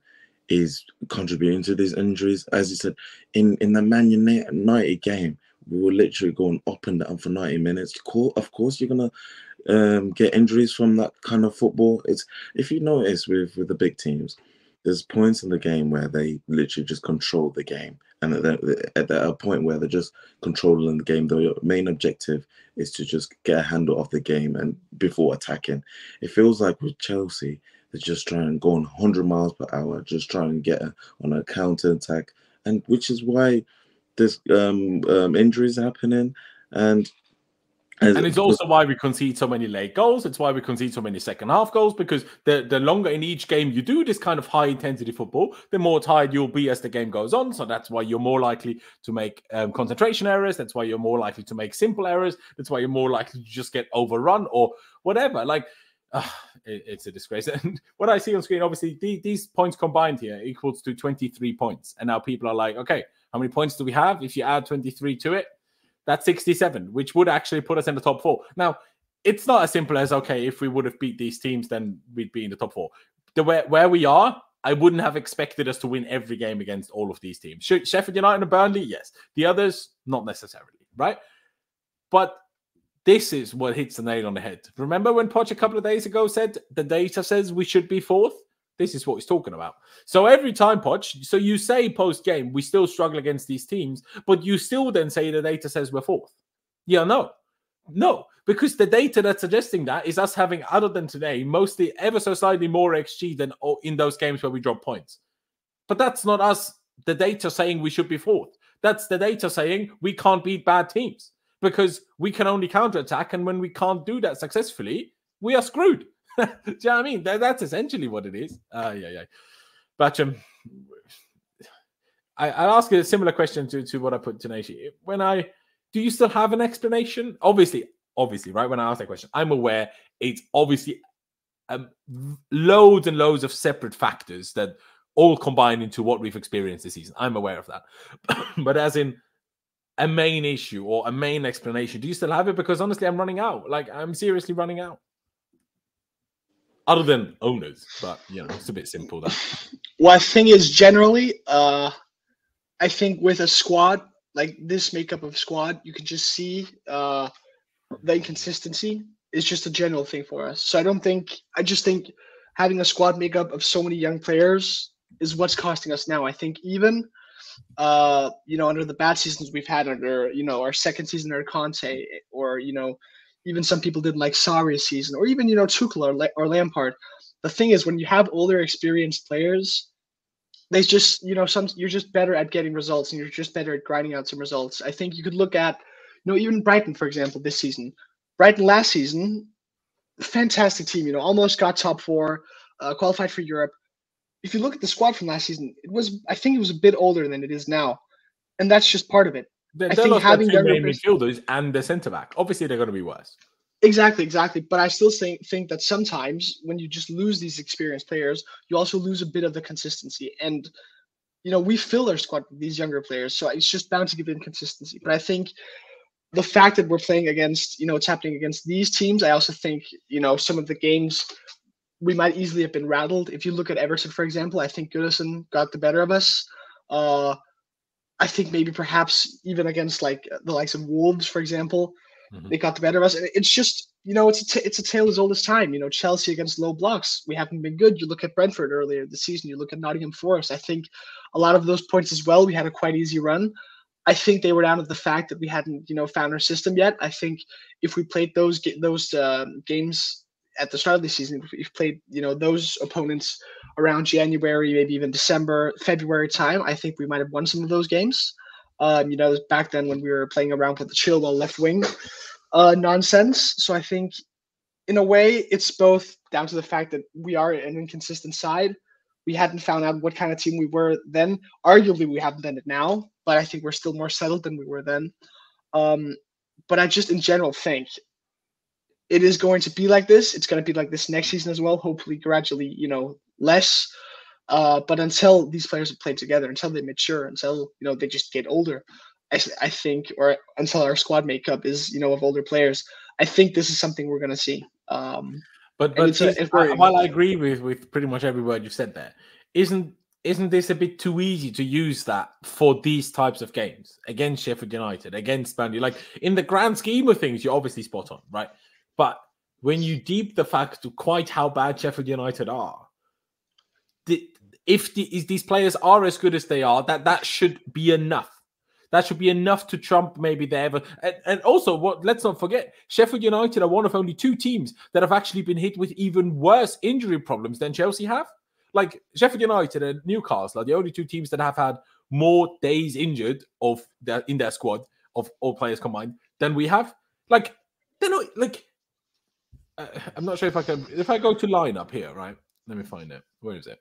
is contributing to these injuries. As you said, in in the Man United game, we were literally going up and down for 90 minutes. Of course, you're gonna um, get injuries from that kind of football. It's if you notice with with the big teams, there's points in the game where they literally just control the game, and at, a point where they're just controlling the game. The main objective is to just get a handle of the game and before attacking. It feels like with Chelsea, they're just trying to go on 100 miles per hour, just trying to get on a counter attack, and which is why there's um, um, injuries happening and
and it's also why we concede so many late goals. It's why we concede so many second half goals because the, the longer in each game you do this kind of high intensity football, the more tired you'll be as the game goes on. So that's why you're more likely to make um, concentration errors. That's why you're more likely to make simple errors. That's why you're more likely to just get overrun or whatever. Like, uh, it, it's a disgrace. And what I see on screen, obviously, the, these points combined here equals to 23 points. And now people are like, okay, how many points do we have? If you add 23 to it, that's 67, which would actually put us in the top four. Now, it's not as simple as okay, if we would have beat these teams, then we'd be in the top four. The where, where we are, I wouldn't have expected us to win every game against all of these teams. Sheffield United and Burnley, yes. The others, not necessarily, right? But this is what hits the nail on the head. Remember when Poch a couple of days ago said the data says we should be fourth? This is what he's talking about. So every time, Poch, so you say post game, we still struggle against these teams, but you still then say the data says we're fourth. Yeah, no. No, because the data that's suggesting that is us having, other than today, mostly ever so slightly more XG than in those games where we drop points. But that's not us, the data saying we should be fourth. That's the data saying we can't beat bad teams because we can only counter attack. And when we can't do that successfully, we are screwed. do you know what I mean? That, that's essentially what it is. Uh, yeah, yeah. But um, I, I'll ask a similar question to, to what I put to Nashi. When I do you still have an explanation? Obviously, obviously, right? When I ask that question, I'm aware it's obviously um, loads and loads of separate factors that all combine into what we've experienced this season. I'm aware of that. but as in a main issue or a main explanation, do you still have it? Because honestly, I'm running out. Like, I'm seriously running out other than owners. But you know, it's a bit simple. That.
Well, I think is generally, uh, I think with a squad like this makeup of squad, you can just see uh, the inconsistency is just a general thing for us. So I don't think I just think having a squad makeup of so many young players is what's costing us now. I think even uh, you know under the bad seasons we've had under you know our second season under Conte or you know even some people didn't like Sarri's season, or even you know Tuchel or, or Lampard. The thing is, when you have older, experienced players, they just you know some you're just better at getting results, and you're just better at grinding out some results. I think you could look at you know even Brighton, for example, this season. Brighton last season, fantastic team. You know, almost got top four, uh, qualified for Europe. If you look at the squad from last season, it was I think it was a bit older than it is now, and that's just part of it.
They're, I think having main midfielders and the centre back. Obviously, they're going to be worse.
Exactly, exactly. But I still think think that sometimes when you just lose these experienced players, you also lose a bit of the consistency. And you know, we fill our squad with these younger players, so it's just bound to give inconsistency. But I think the fact that we're playing against, you know, it's happening against these teams, I also think, you know, some of the games we might easily have been rattled. If you look at Everton, for example, I think Goodison got the better of us. Uh, I think maybe perhaps even against like the likes of Wolves, for example, mm-hmm. they got the better of us. And it's just you know it's a t- it's a tale as old as time. You know Chelsea against low blocks, we haven't been good. You look at Brentford earlier this season. You look at Nottingham Forest. I think a lot of those points as well. We had a quite easy run. I think they were down to the fact that we hadn't you know found our system yet. I think if we played those those uh, games at the start of the season, if we played you know those opponents around January, maybe even December, February time, I think we might have won some of those games. Um, you know, back then when we were playing around with the Chilwell left wing uh, nonsense. So I think, in a way, it's both down to the fact that we are an inconsistent side. We hadn't found out what kind of team we were then. Arguably, we haven't done it now, but I think we're still more settled than we were then. Um, but I just, in general, think it is going to be like this. It's going to be like this next season as well. Hopefully, gradually, you know, less. Uh, but until these players have played together, until they mature, until you know they just get older, I, I think, or until our squad makeup is you know of older players, I think this is something we're going to see. Um,
but but a, while I agree with with pretty much every word you've said there, isn't isn't this a bit too easy to use that for these types of games against Sheffield United, against Burnley? Like in the grand scheme of things, you're obviously spot on, right? But when you deep the fact to quite how bad Sheffield United are, the, if the, if these players are as good as they are, that that should be enough. That should be enough to trump maybe they ever. And, and also, what let's not forget, Sheffield United are one of only two teams that have actually been hit with even worse injury problems than Chelsea have. Like Sheffield United and Newcastle are the only two teams that have had more days injured of their in their squad of all players combined than we have. Like they're not like. Uh, I'm not sure if I can. If I go to lineup here, right? Let me find it. Where is it?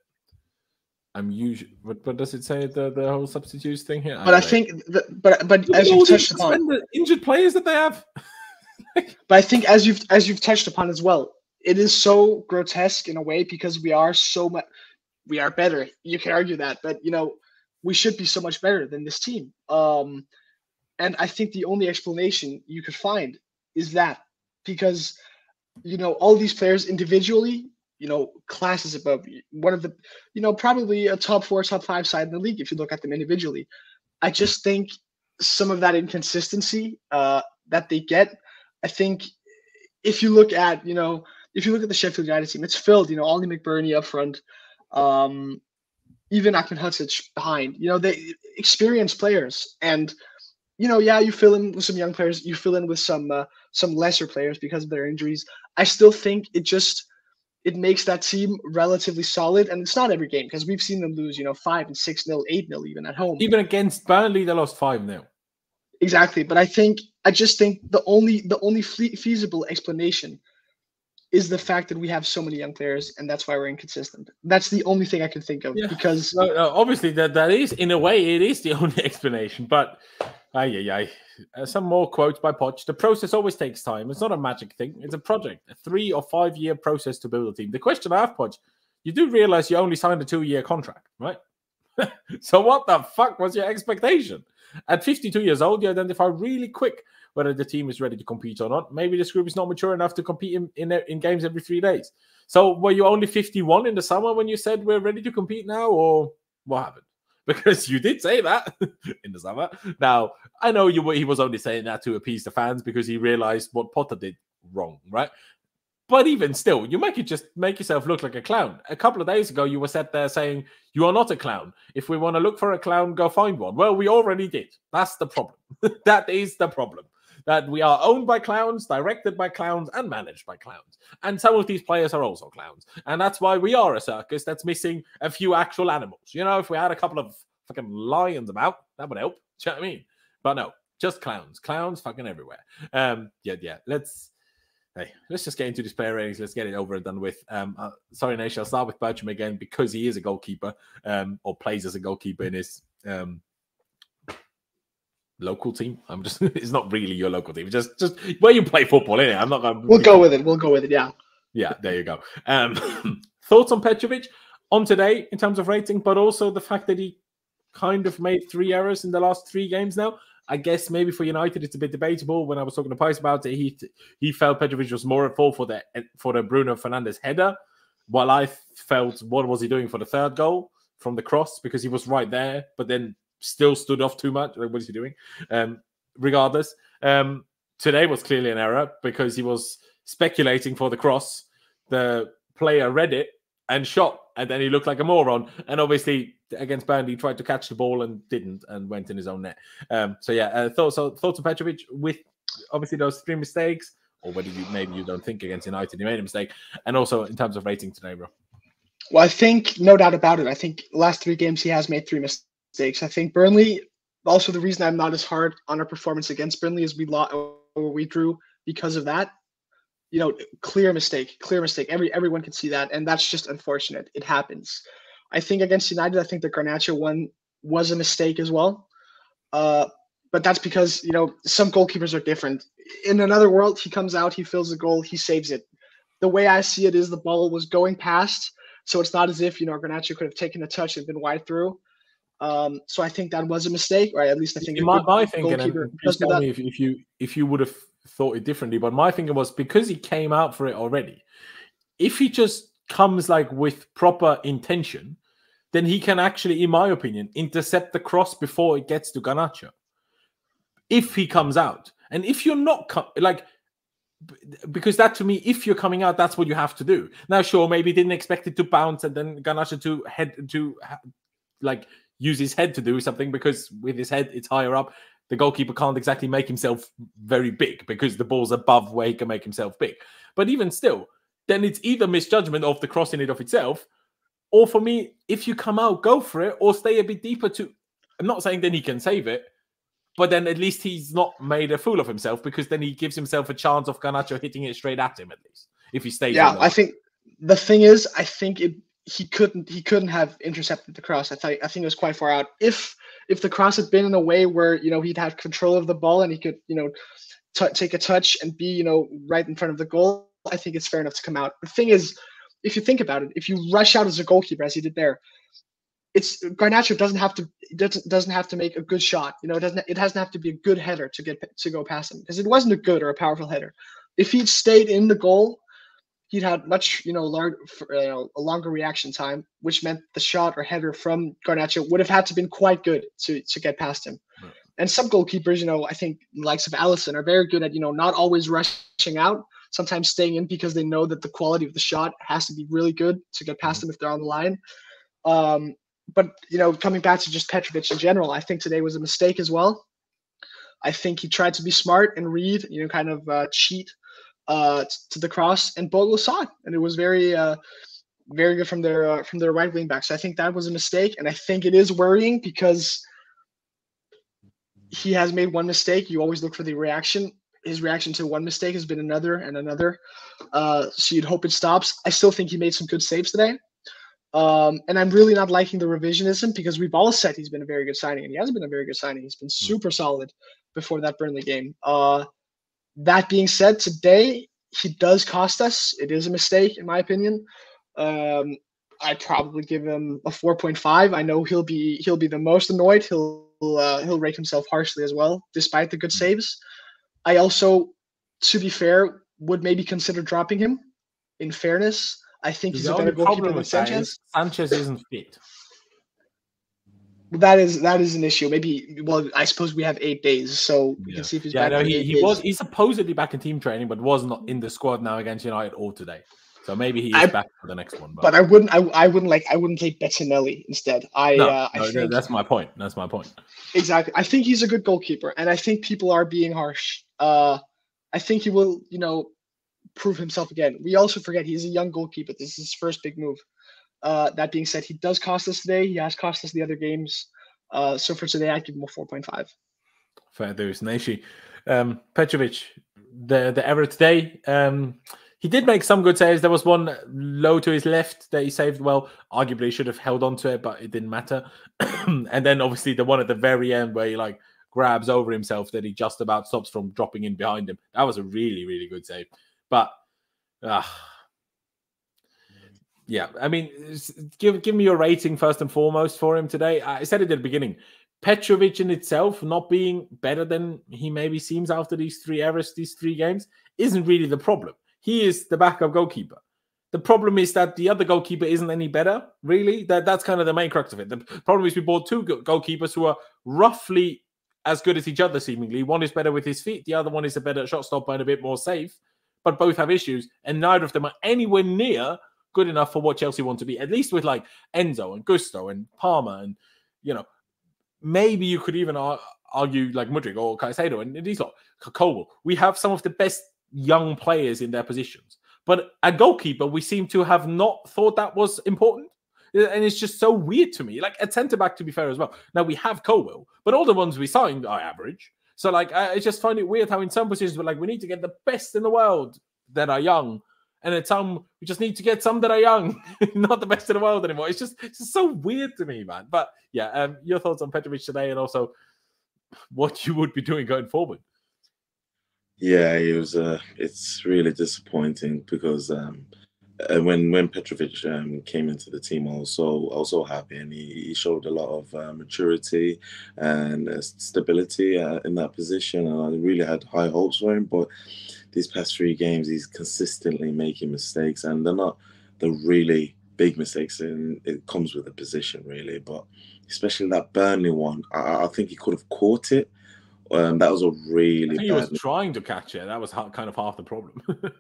I'm usually. What, what does it say? The the whole substitutes thing here.
But I, think, that, but but as you touched upon,
the injured players that they have.
but I think as you've as you've touched upon as well, it is so grotesque in a way because we are so much we are better. You can argue that, but you know we should be so much better than this team. Um, and I think the only explanation you could find is that because you know all these players individually you know classes above one of the you know probably a top four top five side in the league if you look at them individually i just think some of that inconsistency uh that they get i think if you look at you know if you look at the sheffield united team it's filled you know ollie mcburnie up front um even Ahmedhodzic behind you know they experienced players and you know, yeah, you fill in with some young players, you fill in with some uh, some lesser players because of their injuries. I still think it just it makes that team relatively solid, and it's not every game because we've seen them lose, you know, five and six nil, eight nil, even at home.
Even against Burnley, they lost five nil.
Exactly, but I think I just think the only the only feasible explanation is the fact that we have so many young players, and that's why we're inconsistent. That's the only thing I can think of yeah. because
no, no, obviously that that is in a way it is the only explanation, but Aye, aye, aye. Uh, some more quotes by Poch. The process always takes time. It's not a magic thing. It's a project, a three or five year process to build a team. The question I have, Poch, you do realize you only signed a two year contract, right? so what the fuck was your expectation? At 52 years old, you identify really quick whether the team is ready to compete or not. Maybe this group is not mature enough to compete in, in, in games every three days. So were you only 51 in the summer when you said we're ready to compete now, or what happened? because you did say that in the summer. Now, I know you he was only saying that to appease the fans because he realized what Potter did wrong, right? But even still, you make it just make yourself look like a clown. A couple of days ago, you were sat there saying you are not a clown. If we want to look for a clown, go find one. Well, we already did. That's the problem. that is the problem that we are owned by clowns, directed by clowns, and managed by clowns. And some of these players are also clowns. And that's why we are a circus that's missing a few actual animals. You know, if we had a couple of fucking lions about, that would help. Do you know what I mean? But no, just clowns. Clowns fucking everywhere. Um, yeah, yeah. Let's hey, let's just get into this player ratings. Let's get it over and done with. Um, uh, sorry, Nation. I'll start with Bertram again because he is a goalkeeper, um, or plays as a goalkeeper in his um local team. I'm just it's not really your local team. Just just where you play football, innit? I'm not gonna
We'll go with it. We'll go with it, yeah.
Yeah, there you go. Um thoughts on Petrovic on today in terms of rating, but also the fact that he kind of made three errors in the last three games now. I guess maybe for United it's a bit debatable. When I was talking to Pice about it, he he felt Petrovic was more at fault for the for the Bruno Fernandes header, while I felt what was he doing for the third goal from the cross because he was right there, but then still stood off too much. Like, what is he doing? Um, regardless, um, today was clearly an error because he was speculating for the cross. The player read it and shot, and then he looked like a moron. And obviously, against Burnley, he tried to catch the ball and didn't, and went in his own net. Um, so yeah, uh, thoughts thoughts of Petrovic with obviously those three mistakes, or whether you maybe you don't think against United he made a mistake, and also in terms of rating today, bro.
Well, I think no doubt about it. I think last three games he has made three mistakes mistakes. I think Burnley. Also, the reason I'm not as hard on our performance against Burnley is we lost or we drew because of that. You know, clear mistake, clear mistake. Every everyone can see that, and that's just unfortunate. It happens. I think against United, I think the Garnacho one was a mistake as well. Uh, but that's because you know some goalkeepers are different. In another world, he comes out, he fills the goal, he saves it. The way I see it is the ball was going past, so it's not as if you know Garnacho could have taken a touch and been wide through. Um, so I think that was a mistake, right? at least I think
my, my thinking. And just tell me if, if you if you would have thought it differently, but my thinking was because he came out for it already. If he just comes like with proper intention, then he can actually, in my opinion, intercept the cross before it gets to Garnacho. If he comes out, and if you're not com- like because that to me, if you're coming out, that's what you have to do. Now, sure, maybe didn't expect it to bounce and then Garnacho to head to like use his head to do something because with his head it's higher up. The goalkeeper can't exactly make himself very big because the ball's above where he can make himself big. But even still, then it's either misjudgment of the crossing it of itself, or for me, if you come out, go for it, or stay a bit deeper to. I'm not saying then he can save it. but then at least he's not made a fool of himself because then he gives himself a chance of Garnacho hitting it straight at him at least if he stays.
Yeah, I think the thing is, I think it he couldn't he couldn't have intercepted the cross. I thought I think it was quite far out. If if the cross had been in a way where you know he'd have control of the ball and he could you know t- take a touch and be you know right in front of the goal, I think it's fair enough to come out. The thing is, if you think about it, if you rush out as a goalkeeper as he did there, it's Garnacho doesn't have to doesn't doesn't have to make a good shot. You know, it doesn't it doesn't have to be a good header to get to go past him because it wasn't a good or a powerful header. If he'd stayed in the goal, he'd had much you know, large, you know a longer reaction time, which meant the shot or header from Garnacho would have had to been quite good to to get past him. Right. And some goalkeepers, you know, I think likes of Alisson are very good at you know not always rushing out, sometimes staying in because they know that the quality of the shot has to be really good to get past mm-hmm. them if they're on the line. Um, but you know, coming back to just Petrovic in general, I think today was a mistake as well. I think he tried to be smart and read, you know, kind of uh, cheat uh, to the cross, and Bogle saw it, and it was very, uh, very good from their uh, from their right wing back. So I think that was a mistake, and I think it is worrying because he has made one mistake. You always look for the reaction. His reaction to one mistake has been another and another. Uh, so you'd hope it stops. I still think he made some good saves today. Um, and I'm really not liking the revisionism because we've all said he's been a very good signing, and he has been a very good signing. He's been hmm. super solid before that Burnley game. Uh, that being said, today he does cost us. It is a mistake, in my opinion. Um, I'd probably give him a 4.5. I know he'll be he'll be the most annoyed. He'll uh, he'll rate himself harshly as well, despite the good hmm. saves. I also, to be fair, would maybe consider dropping him. In fairness, I think he's the a better goalkeeper than Sanchez.
Sanchez isn't fit.
That is that is an issue. Maybe well, I suppose we have eight days, so we yeah. can see if he's
yeah, back. No, he, he was he's supposedly back in team training, but was not in the squad now against United all today. So maybe he is I, back for the next one.
But, but I wouldn't I, I wouldn't like I wouldn't take Bettinelli instead. I
no,
uh,
I no, think, that's my point. That's my point.
Exactly. I think he's a good goalkeeper, and I think people are being harsh. Uh, I think he will, you know, prove himself again. We also forget he's a young goalkeeper. This is his first big move. Uh, that being said, he does cost us today. He has cost us the other games. Uh, so for today, I'd give him a 4.5.
Fair dues. Naishi. Um, Petrovic, the, the error today. Um, he did make some good saves. There was one low to his left that he saved well. Arguably should have held on to it, but it didn't matter. and then obviously the one at the very end where he like grabs over himself that he just about stops from dropping in behind him. That was a really, really good save. But uh, yeah, I mean, give give me your rating first and foremost for him today. I said it at the beginning. Petrovic in itself not being better than he maybe seems after these three errors, these three games, isn't really the problem. He is the backup goalkeeper. The problem is that the other goalkeeper isn't any better, really. That that's kind of the main crux of it. The problem is we bought two goalkeepers who are roughly as good as each other, seemingly. One is better with his feet, the other one is a better shot stopper and a bit more safe but both have issues, and neither of them are anywhere near good enough for what Chelsea want to be. At least with like Enzo and Gusto and Palmer, and you know, maybe you could even argue like Mudryk or Caicedo and these lot, Colwill. We have some of the best young players in their positions, but a goalkeeper we seem to have not thought that was important. And it's just so weird to me. Like a centre back, to be fair, as well. Now we have Colwill, but all the ones we signed are average. So like I, just find it weird how in some positions we're like we need to get the best in the world that are young, and at some we just need to get some that are young, not the best in the world anymore. It's just it's just so weird to me, man. But yeah, um, your thoughts on Petrovic today, and also what you would be doing going forward.
Yeah, it was. Uh, it's really disappointing because um, uh, when when Petrovic um, came into the team, I was so I was so happy, and he, he showed a lot of uh, maturity and uh, stability uh, in that position, and I really had high hopes for him. But these past three games, he's consistently making mistakes, and they're not the really big mistakes, and it comes with the position, really. But especially that Burnley one, I, I think he could have caught it. Um, that was a really.
he was trying to catch it. That was kind of half the problem.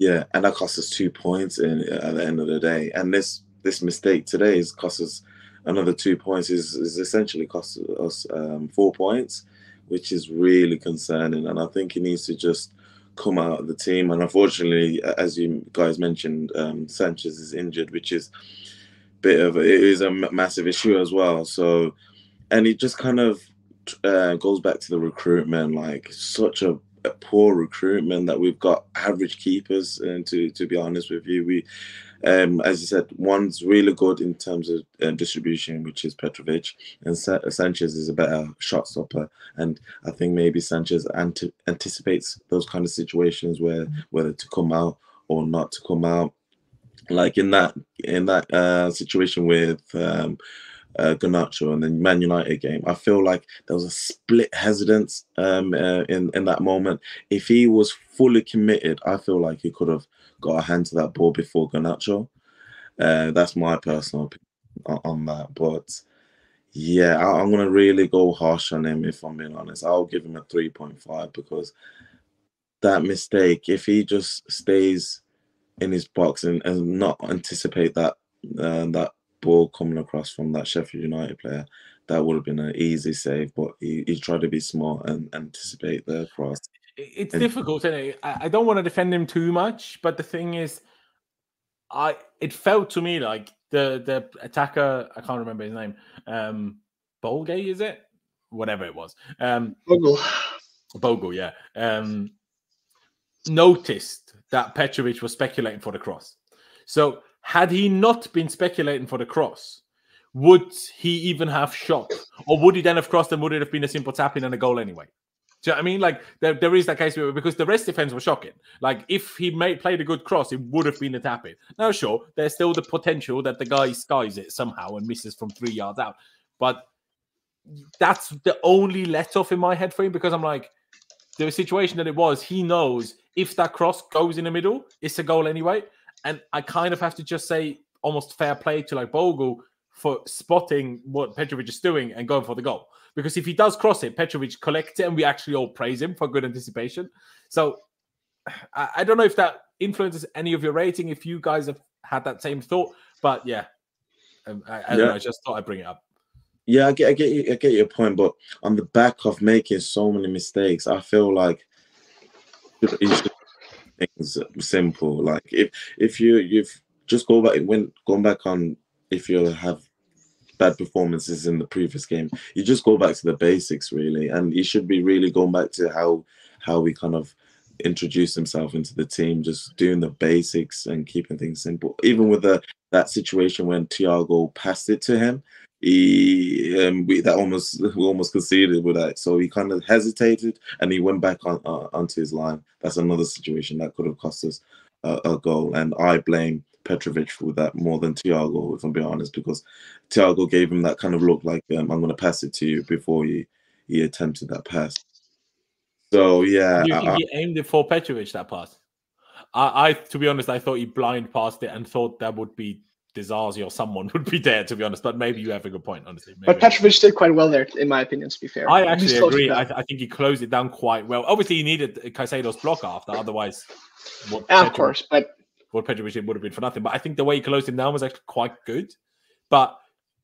Yeah, and that cost us two points in, at the end of the day. And this this mistake today has cost us another two points. is is essentially cost us um, four points, which is really concerning. And I think he needs to just come out of the team. And unfortunately, as you guys mentioned, um, Sanchez is injured, which is a bit of it is a massive issue as well. So, and it just kind of uh, goes back to the recruitment. Like such a, a poor recruitment that we've got average keepers. And to to be honest with you, we um, as you said, one's really good in terms of uh, distribution, which is Petrovic, and Sa- Sanchez is a better shot stopper. And I think maybe Sanchez ante- anticipates those kind of situations where whether to come out or not to come out. Like in that in that uh, situation with um, uh, Garnacho and the Man United game, I feel like there was a split hesitance um, uh, in in that moment. If he was fully committed, I feel like he could have got a hand to that ball before Garnacho. Uh, that's my personal opinion on, that. But yeah, I, am gonna really go harsh on him if I'm being honest. I'll give him a 3.5 because that mistake, if he just stays in his box and, and not anticipate that uh, that ball coming across from that Sheffield United player, that would have been an easy save. But he, he tried to be smart and anticipate the cross.
It's and, difficult, I? I don't want to defend him too much, but the thing is, I it felt to me like the the attacker. I can't remember his name. Um, Bolgay, is it? Whatever it was. Um,
Bogle.
Bogle, yeah. Um, noticed that Petrovic was speculating for the cross. So had he not been speculating for the cross, would he even have shot, or would he then have crossed and would it have been a simple tap in and a goal anyway? Do you know I mean? Like there, there is that case where, because the rest defense was shocking. Like if he made played a good cross, it would have been a tap in. Now, sure, there's still the potential that the guy skies it somehow and misses from three yards out. But that's the only let off in my head for him because I'm like, the situation that it was, he knows if that cross goes in the middle, it's a goal anyway. And I kind of have to just say almost fair play to like Bogle for spotting what Petrovic is doing and going for the goal. Because if he does cross it, Petrovic collects it, and we actually all praise him for good anticipation. So I, I don't know if that influences any of your rating. If you guys have had that same thought, but yeah, um, I, I, yeah. Know, I just thought I'd bring it up.
Yeah, I get, I get, you, I get your point, but on the back of making so many mistakes, I feel like things simple. Like if if you you've just go back when going back on if you have bad performances in the previous game. You just go back to the basics really, and you should be really going back to how how we kind of introduce himself into the team, just doing the basics and keeping things simple. Even with the that situation when Thiago passed it to him, he um, we that almost we almost conceded with that. So he kind of hesitated and he went back on uh, onto his line. That's another situation that could have cost us a, a goal, and I blame Petrovic for that more than Thiago, if I'm being honest, because Thiago gave him that kind of look like um, I'm going to pass it to you before he he attempted that pass. So yeah,
you think I, he aimed it for Petrovic that pass? I, I, to be honest, I thought he blind passed it and thought that would be Disasi or someone would be there. To be honest, but maybe you have a good point, honestly. Maybe.
But Petrovic did quite well there, in my opinion. To be fair,
I actually agree. I, I, think he closed it down quite well. Obviously, he needed Caicedo's block after, otherwise,
yeah, of course, but
what Petrovic would have been for nothing. But I think the way he closed him down was actually quite good. But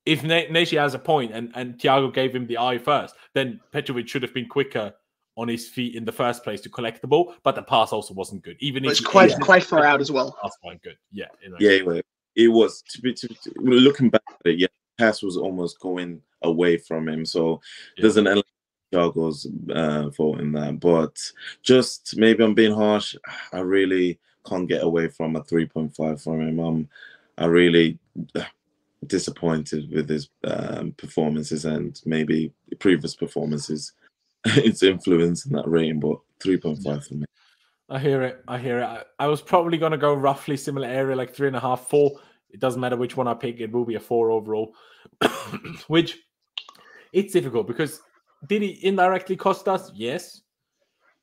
if Neji has a point and, and Thiago gave him the eye first, then Petrovic should have been quicker on his feet in the first place to collect the ball. But the pass also wasn't good. Even
it's quite quite far out as well.
That's quite good. Yeah.
Yeah, it was. To be to, to, looking back at it, yeah, pass was almost going away from him. So yeah. there's an element Thiago's uh, fault in that. But just maybe I'm being harsh. I really can't get away from a 3.5 from him. I'm I really uh, disappointed with his um, performances and maybe previous performances. its influence in that rating, but 3.5 for me.
I hear it. I hear it. I, I was probably going to go roughly similar area, like three and a half, four. It doesn't matter which one I pick. It will be a four overall, which it's difficult because did he indirectly cost us? Yes.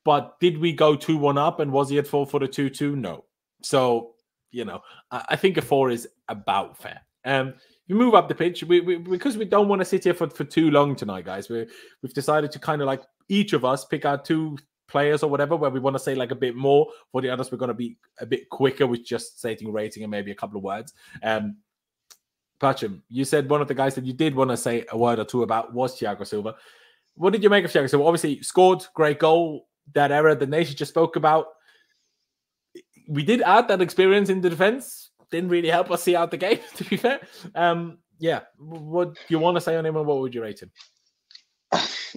But did we go 2 1 up and was he at four for the 2 2? No. So, you know, I, I, think a four is about fair. Um, you move up the pitch we, we, because we don't want to sit here for, for too long tonight, guys. We, we've decided to kind of like each of us pick our two players or whatever where we want to say like a bit more. For the others, we're going to be a bit quicker with just stating rating and maybe a couple of words. Um, Patcham, you said one of the guys that you did want to say a word or two about was Thiago Silva. What did you make of Thiago Silva? Obviously, scored great goal, that era the nation just spoke about. We did add that experience in the defense. Didn't really help us see out the game, to be fair. Um, yeah, what do you want to say on him and what would you rate him?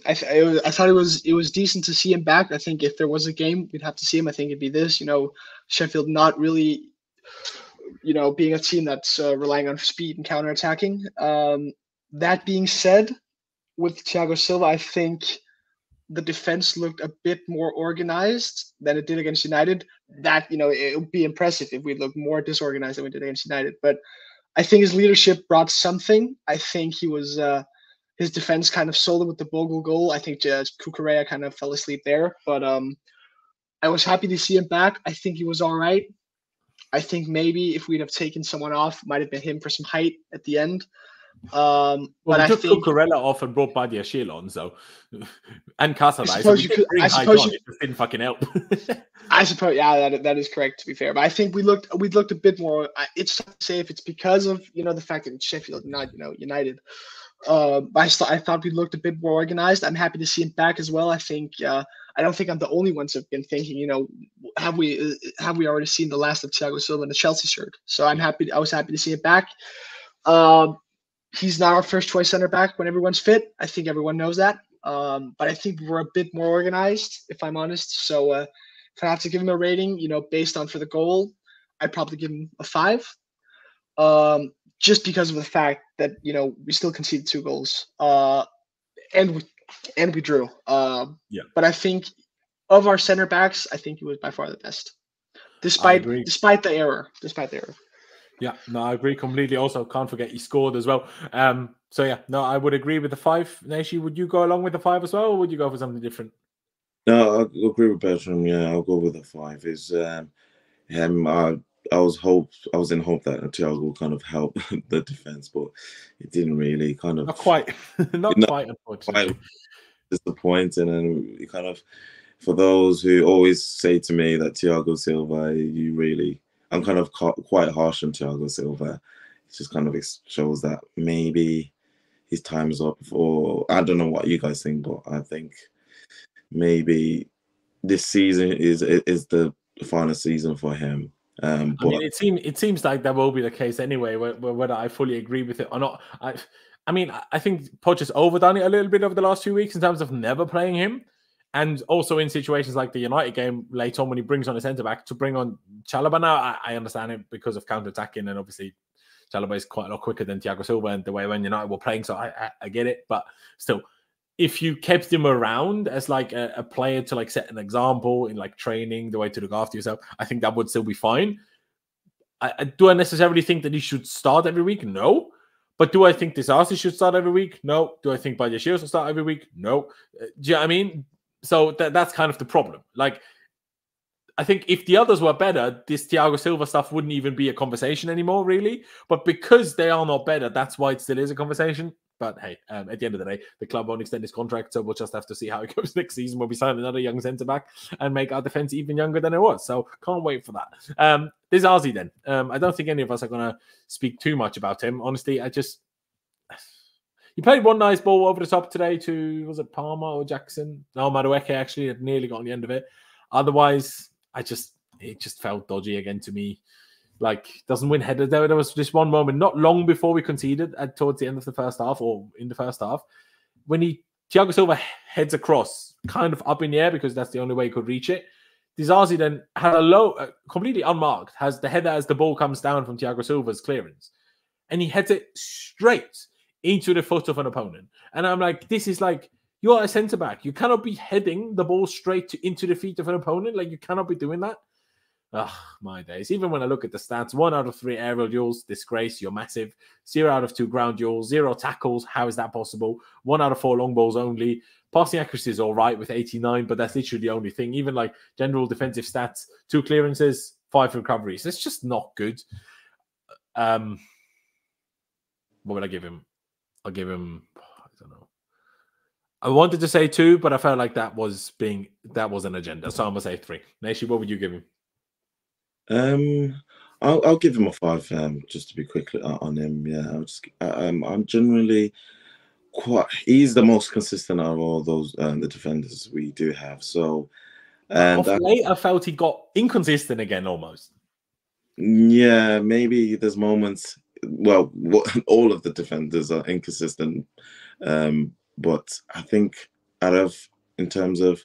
I, th- I thought it was it was decent to see him back. I think if there was a game we'd have to see him, I think it'd be this. You know, Sheffield not really, you know, being a team that's uh, relying on speed and counter attacking. Um, that being said, with Thiago Silva, I think the defense looked a bit more organized than it did against United. That you know, it would be impressive if we looked more disorganized than we did against United. But I think his leadership brought something. I think he was. Uh, his defense kind of sold it with the Bogle goal. I think uh, Cucurella kind of fell asleep there, but um, I was happy to see him back. I think he was all right. I think maybe if we'd have taken someone off, might have been him for some height at the end. Um,
well,
but I
took
think
Cucurella off and brought Badiashile on, so and Casadei.
I
So
suppose you could- I suppose you-
it didn't fucking help.
I suppose, yeah, that, that is correct. To be fair, but I think we looked we looked a bit more. I- It's tough to say if it's because of you know the fact that Sheffield, not you know United. But I, st- I thought we looked a bit more organized. I'm happy to see him back as well. I think uh, I don't think I'm the only ones who've been thinking. You know, have we have we already seen the last of Thiago Silva in the Chelsea shirt? So I'm happy. I was happy to see him back. Um, he's not our first choice center back when everyone's fit. I think everyone knows that. Um, but I think we're a bit more organized, if I'm honest. So uh, if I have to give him a rating, you know, based on for the goal, I'd probably give him a five. Um, just because of the fact that you know we still conceded two goals, uh, and we and we drew. Um,
Yeah.
But I think of our center backs, I think he was by far the best, despite despite the error. Despite the error.
Yeah, no, I agree completely. Also, can't forget he scored as well. Um, so yeah, no, I would agree with the five. Nashi, would you go along with the five as well, or would you go for something different?
No, I agree with Bertram. Yeah, I'll go with the five. Is um, him? I I was hope I was in hope that Thiago will kind of help the defense, but it didn't really. Kind of
Not quite, not
No,
quite, unfortunately.
quite disappointing, and kind of for those who always say to me that Thiago Silva, you really, I'm kind of ca- quite harsh on Thiago Silva. It just kind of shows that maybe his time is up. Or I don't know what you guys think, but I think maybe this season is is the final season for him. Um,
I mean, it seems it seems like that will be the case anyway. wh- wh- Whether I fully agree with it or not, I, I mean, I- I think Poch has overdone it a little bit over the last few weeks in terms of never playing him, and also in situations like the United game late on when he brings on a centre back to bring on Chalobah. Now I, I understand it because of counter attacking, and obviously Chalobah is quite a lot quicker than Thiago Silva and the way when United were playing. So I, I, I get it, but still, if you kept him around as like a, a player to like set an example in like training, the way to look after yourself, I think that would still be fine. I, I- do I necessarily think that he should start every week? No. But do I think Disasi should start every week? No. Do I think Badiashile should start every week? No. Uh, do you know what I mean? So that, that's kind of the problem. Like, I think if the others were better, this Thiago Silva stuff wouldn't even be a conversation anymore, really. But because they are not better, that's why it still is a conversation. But hey, um, at the end of the day, the club won't extend his contract, so we'll just have to see how it goes next season when we sign another young centre back and make our defense even younger than it was. So can't wait for that. Um, Disasi then. Um, I don't think any of us are going to speak too much about him. Honestly, I just he played one nice ball over the top today to was it Palmer or Jackson? No, Madueke actually had nearly got on the end of it. Otherwise, I just it just felt dodgy again to me. Like doesn't win headers. There, there was just one moment not long before we conceded at towards the end of the first half or in the first half when he Thiago Silva heads across, kind of up in the air because that's the only way he could reach it. Disasi then had a low, uh, completely unmarked, has the header as the ball comes down from Thiago Silva's clearance, and he heads it straight into the foot of an opponent. And I'm like, this is like you're a centre back. You cannot be heading the ball straight to, into the feet of an opponent. Like you cannot be doing that. Ah, my days. Even when I look at the stats, one out of three aerial duels, disgrace. You're massive. Zero out of two ground duels, zero tackles. How is that possible? One out of four long balls only. Passing accuracy is all right with 89, but that's literally the only thing. Even like general defensive stats, two clearances, five recoveries. It's just not good. Um, what would I give him? I'll give him. I don't know. I wanted to say two, but I felt like that was being that was an agenda, so I'm gonna say three. Nashi, what would you give him?
Um, I'll, I'll give him a five. Um, just to be quick uh, on him. Yeah, I'll just. Um, I'm generally quite. He's the most consistent out of all those um, the defenders we do have. So, and
Off
I-
late, I felt he got inconsistent again almost.
yeah, maybe there's moments. Well, all of the defenders are inconsistent, um, but I think out of in terms of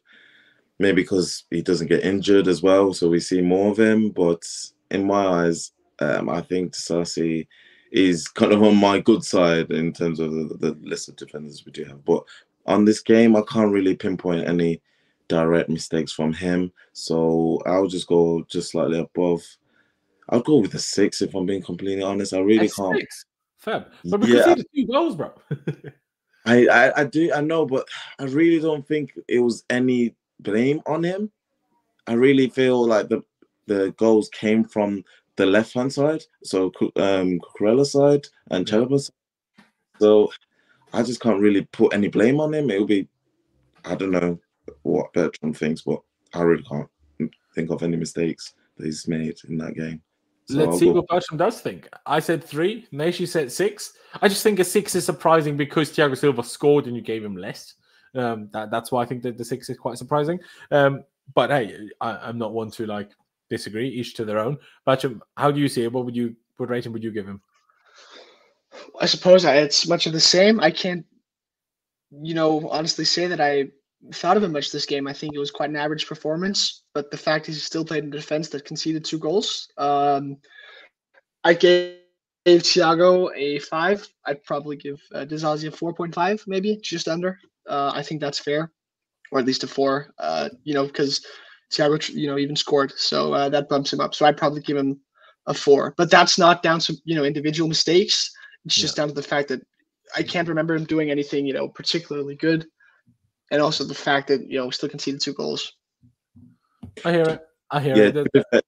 maybe because he doesn't get injured as well, so we see more of him. But in my eyes, um, I think Disasi is kind of on my good side in terms of the, the list of defenders we do have. But on this game, I can't really pinpoint any direct mistakes from him. So I'll just go just slightly above. I'll go with a six if I'm being completely honest. I really can't.
six. Fab. But because
Yeah.
he had two goals, bro.
I, I I do I know, but I really don't think it was any blame on him. I really feel like the the goals came from the left hand side, so um side and
Yeah.
Chalobah. side. So I just can't really put any blame on him. It'll be I don't know what Bertram thinks, but I really can't think of any mistakes that he's made in that game. So
Let's
I'll
see
go-
what Bertram does think. I said three. Nashi said six. I just think a six is surprising because Thiago Silva scored and you gave him less. Um, that, that's why I think that the six is quite surprising. Um, but hey, I, I'm not one to like disagree. Each to their own. Bertram, how do you see it? What would you what rating would you give him?
I suppose it's much of the same. I can't, you know, honestly say that I thought of him much this game. I think it was quite an average performance, but the fact is he still played in defense that conceded two goals. Um, I gave, gave Thiago a five. I'd probably give uh, Disasi a four point five, maybe just under. Uh, I think that's fair, or at least a four. Uh, you know, because Thiago, you know, even scored, so uh, that bumps him up. So I'd probably give him a four. But that's not down to you know individual mistakes. It's just down to the fact that I can't remember him doing anything, you know, particularly good, and also the fact that you know we still conceded two goals.
I hear it. I hear
Yeah,
it.
to be fair,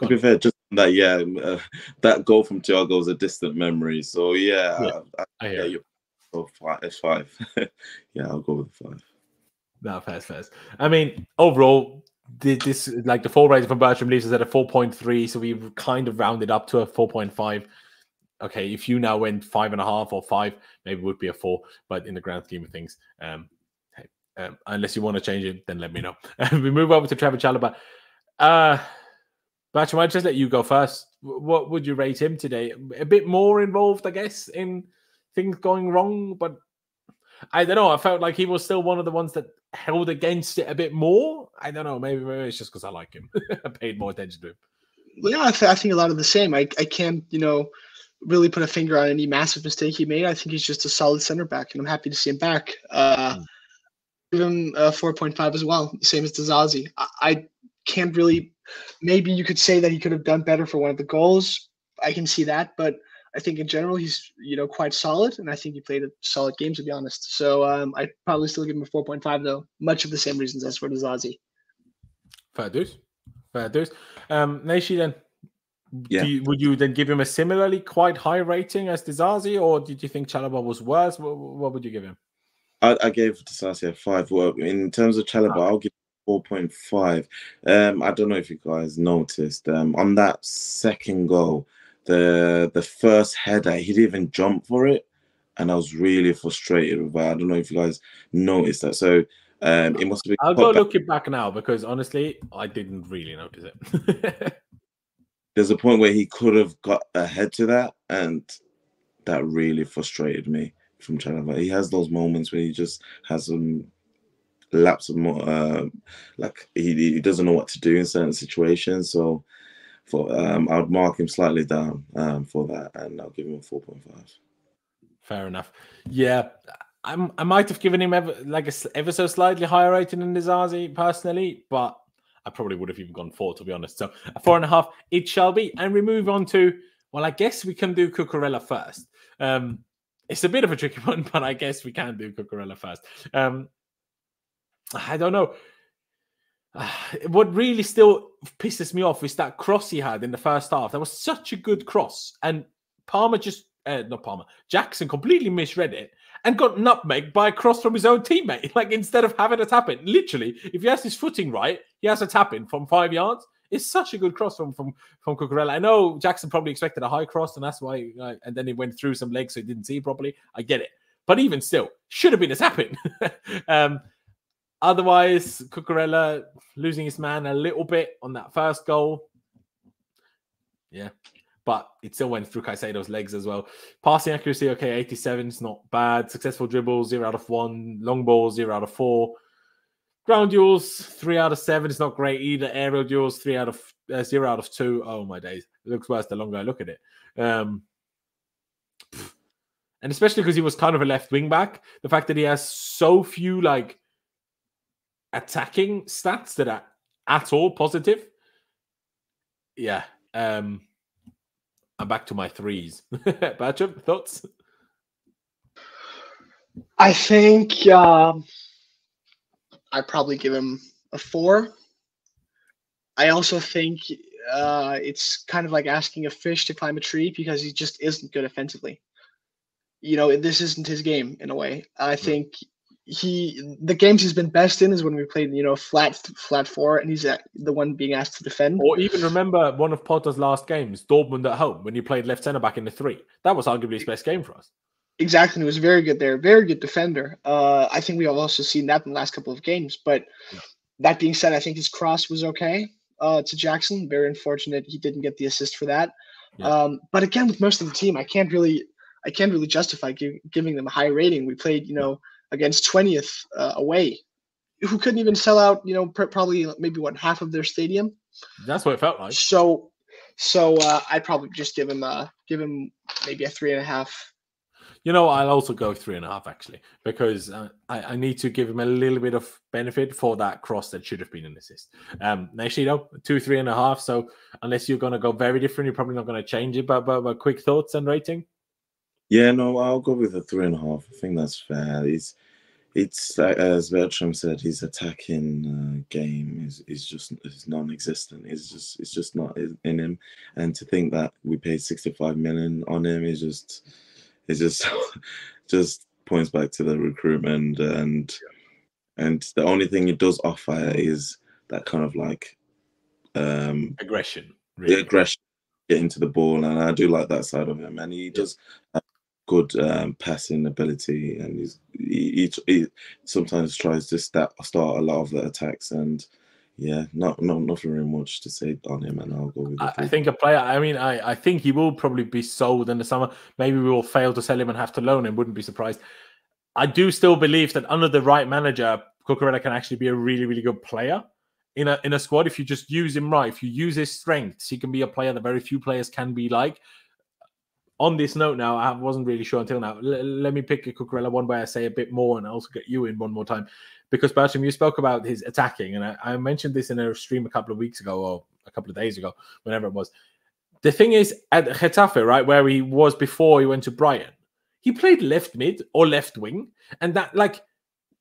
to be fair, just that, yeah, uh, that goal from Thiago is a distant memory. So yeah,
Yeah,
I, I,
I hear it.
you so five, it's five. yeah, I'll go with five.
No, first, first. I mean, overall, did this like the full rating from Bertram leaves us at a 4.3, so we've kind of rounded up to a 4.5. Okay, if you now went five and a half or five, maybe it would be a four, but in the grand scheme of things, um, hey, um, unless you want to change it, then let me know. we move over to Trevor Chalobah. Uh, Bertram, I'll just let you go first. What would you rate him today? A bit more involved, I guess, in things going wrong, but I don't know. I felt like he was still one of the ones that held against it a bit more. I don't know. Maybe, maybe it's just because I like him. I paid more attention to him.
Well, yeah, I, th- I think a lot of the same. I, I can't, you know, really put a finger on any massive mistake he made. I think he's just a solid center back, and I'm happy to see him back. Uh,
Mm.
Give him a 4.5 as well, same as Disasi. I, I can't really. Maybe you could say that he could have done better for one of the goals. I can see that, but I think in general he's you know quite solid, and I think he played a solid game to be honest. So um, I'd probably still give him a 4.5 though, much of the same reasons as for Disasi.
Fair dues. Fair dues. Um, Naishi, then,
Yeah.
do you, would you then give him a similarly quite high rating as Disasi, or did you think Chalobah was worse? What, what would you give him?
I, I gave Disasi a five. Well, in terms of Chalobah, I'll give four point five. Um, I don't know if you guys noticed. Um, on that second goal, the the first header, he didn't even jump for it, and I was really frustrated with that. I don't know if you guys noticed that. So um, it must have been.
I'll go look it back now because honestly, I didn't really notice it.
There's a point where he could have got ahead to that, and that really frustrated me from Chalobah. He has those moments where he just has some lapse of more, uh, like he, he doesn't know what to do in certain situations. So, for um, I would mark him slightly down um, for that, and I'll give him a four point five.
Fair enough. Yeah, I'm, I might have given him ever like a ever so slightly higher rating than Disasi personally, but I probably would have even gone four to be honest. So a four and a half it shall be. And we move on to well, I guess we can do Cucurella first. Um, it's a bit of a tricky one, but I guess we can do Cucurella first. Um, I don't know. What really still pisses me off is that cross he had in the first half. That was such a good cross, and Palmer just uh, not Palmer Jackson completely misread it and got nutmegged by a cross from his own teammate. Like instead of having a tap in, literally, if he has his footing right, he has a tap in from five yards. It's such a good cross from from from Cucurella. I know Jackson probably expected a high cross, and that's why. And then he went through some legs, so he didn't see properly. I get it, but even still, should have been a tap in. um, otherwise, Cucurella losing his man a little bit on that first goal. Yeah, but it still went through Caicedo's legs as well. Passing accuracy, okay, 87 is not bad. Successful dribbles, zero out of one. Long balls, zero out of four. Ground duels, three out of seven. It's not great either. Aerial duels, three out of uh, zero out of two. Oh my days, it looks worse the longer I look at it. Um, and especially because he was kind of a left wing back, the fact that he has so few like attacking stats that are at all positive. Yeah. Um, I'm back to my threes. Bertram, thoughts?
I think uh, I'd probably give him a four. I also think uh, it's kind of like asking a fish to climb a tree because he just isn't good offensively. You know, this isn't his game in a way. I think he the games he's been best in is when we played you know flat flat four and he's the one being asked to defend
or even remember one of potter's last games dortmund at home when he played left center back in the three that was arguably his best game for us
exactly he was very good there very good defender uh i think we have also seen that in the last couple of games but yeah. that being said i think his cross was okay uh to jackson very unfortunate he didn't get the assist for that yeah. um but again with most of the team i can't really i can't really justify give, giving them a high rating we played you know against 20th uh, away, who couldn't even sell out, you know, pr- probably maybe what half of their stadium.
That's what it felt like.
So, so uh, I'd probably just give him uh give him maybe a three and a half.
You know, I'll also go three and a half actually because uh, I, I need to give him a little bit of benefit for that cross that should have been an assist. Um, Nashido, two, three and a half. So unless you're going to go very different, you're probably not going to change it. But, but, but quick thoughts and rating.
Yeah, no, I'll go with a three and a half. I think that's fair. He's, it's as Bertram said, his attacking uh, game is is just is non-existent. It's just it's just not in him. And to think that we paid sixty-five million on him is just is just just points back to the recruitment and and the only thing it does offer is that kind of like um
aggression,
really. the aggression getting to the ball, and I do like that side of him. And he yeah. does good um, passing ability, and he's, he, he, he, sometimes tries to start start a lot of the attacks. And yeah, not not nothing very much to say on him. And I'll go with.
I, I think a player. I mean, I I think he will probably be sold in the summer. Maybe we will fail to sell him and have to loan him. Wouldn't be surprised. I do still believe that under the right manager, Cucurella can actually be a really really good player in a in a squad if you just use him right. If you use his strengths, he can be a player that very few players can be like on this note now, I wasn't really sure until now. L- let me pick a Cucurella one where I say a bit more and I also get you in one more time. Because Bertram, you spoke about his attacking, and I, I, mentioned this in a stream a couple of weeks ago or a couple of days ago, whenever it was. The thing is, at Getafe, right, where he was before he went to Brighton, he played left mid or left wing, and that like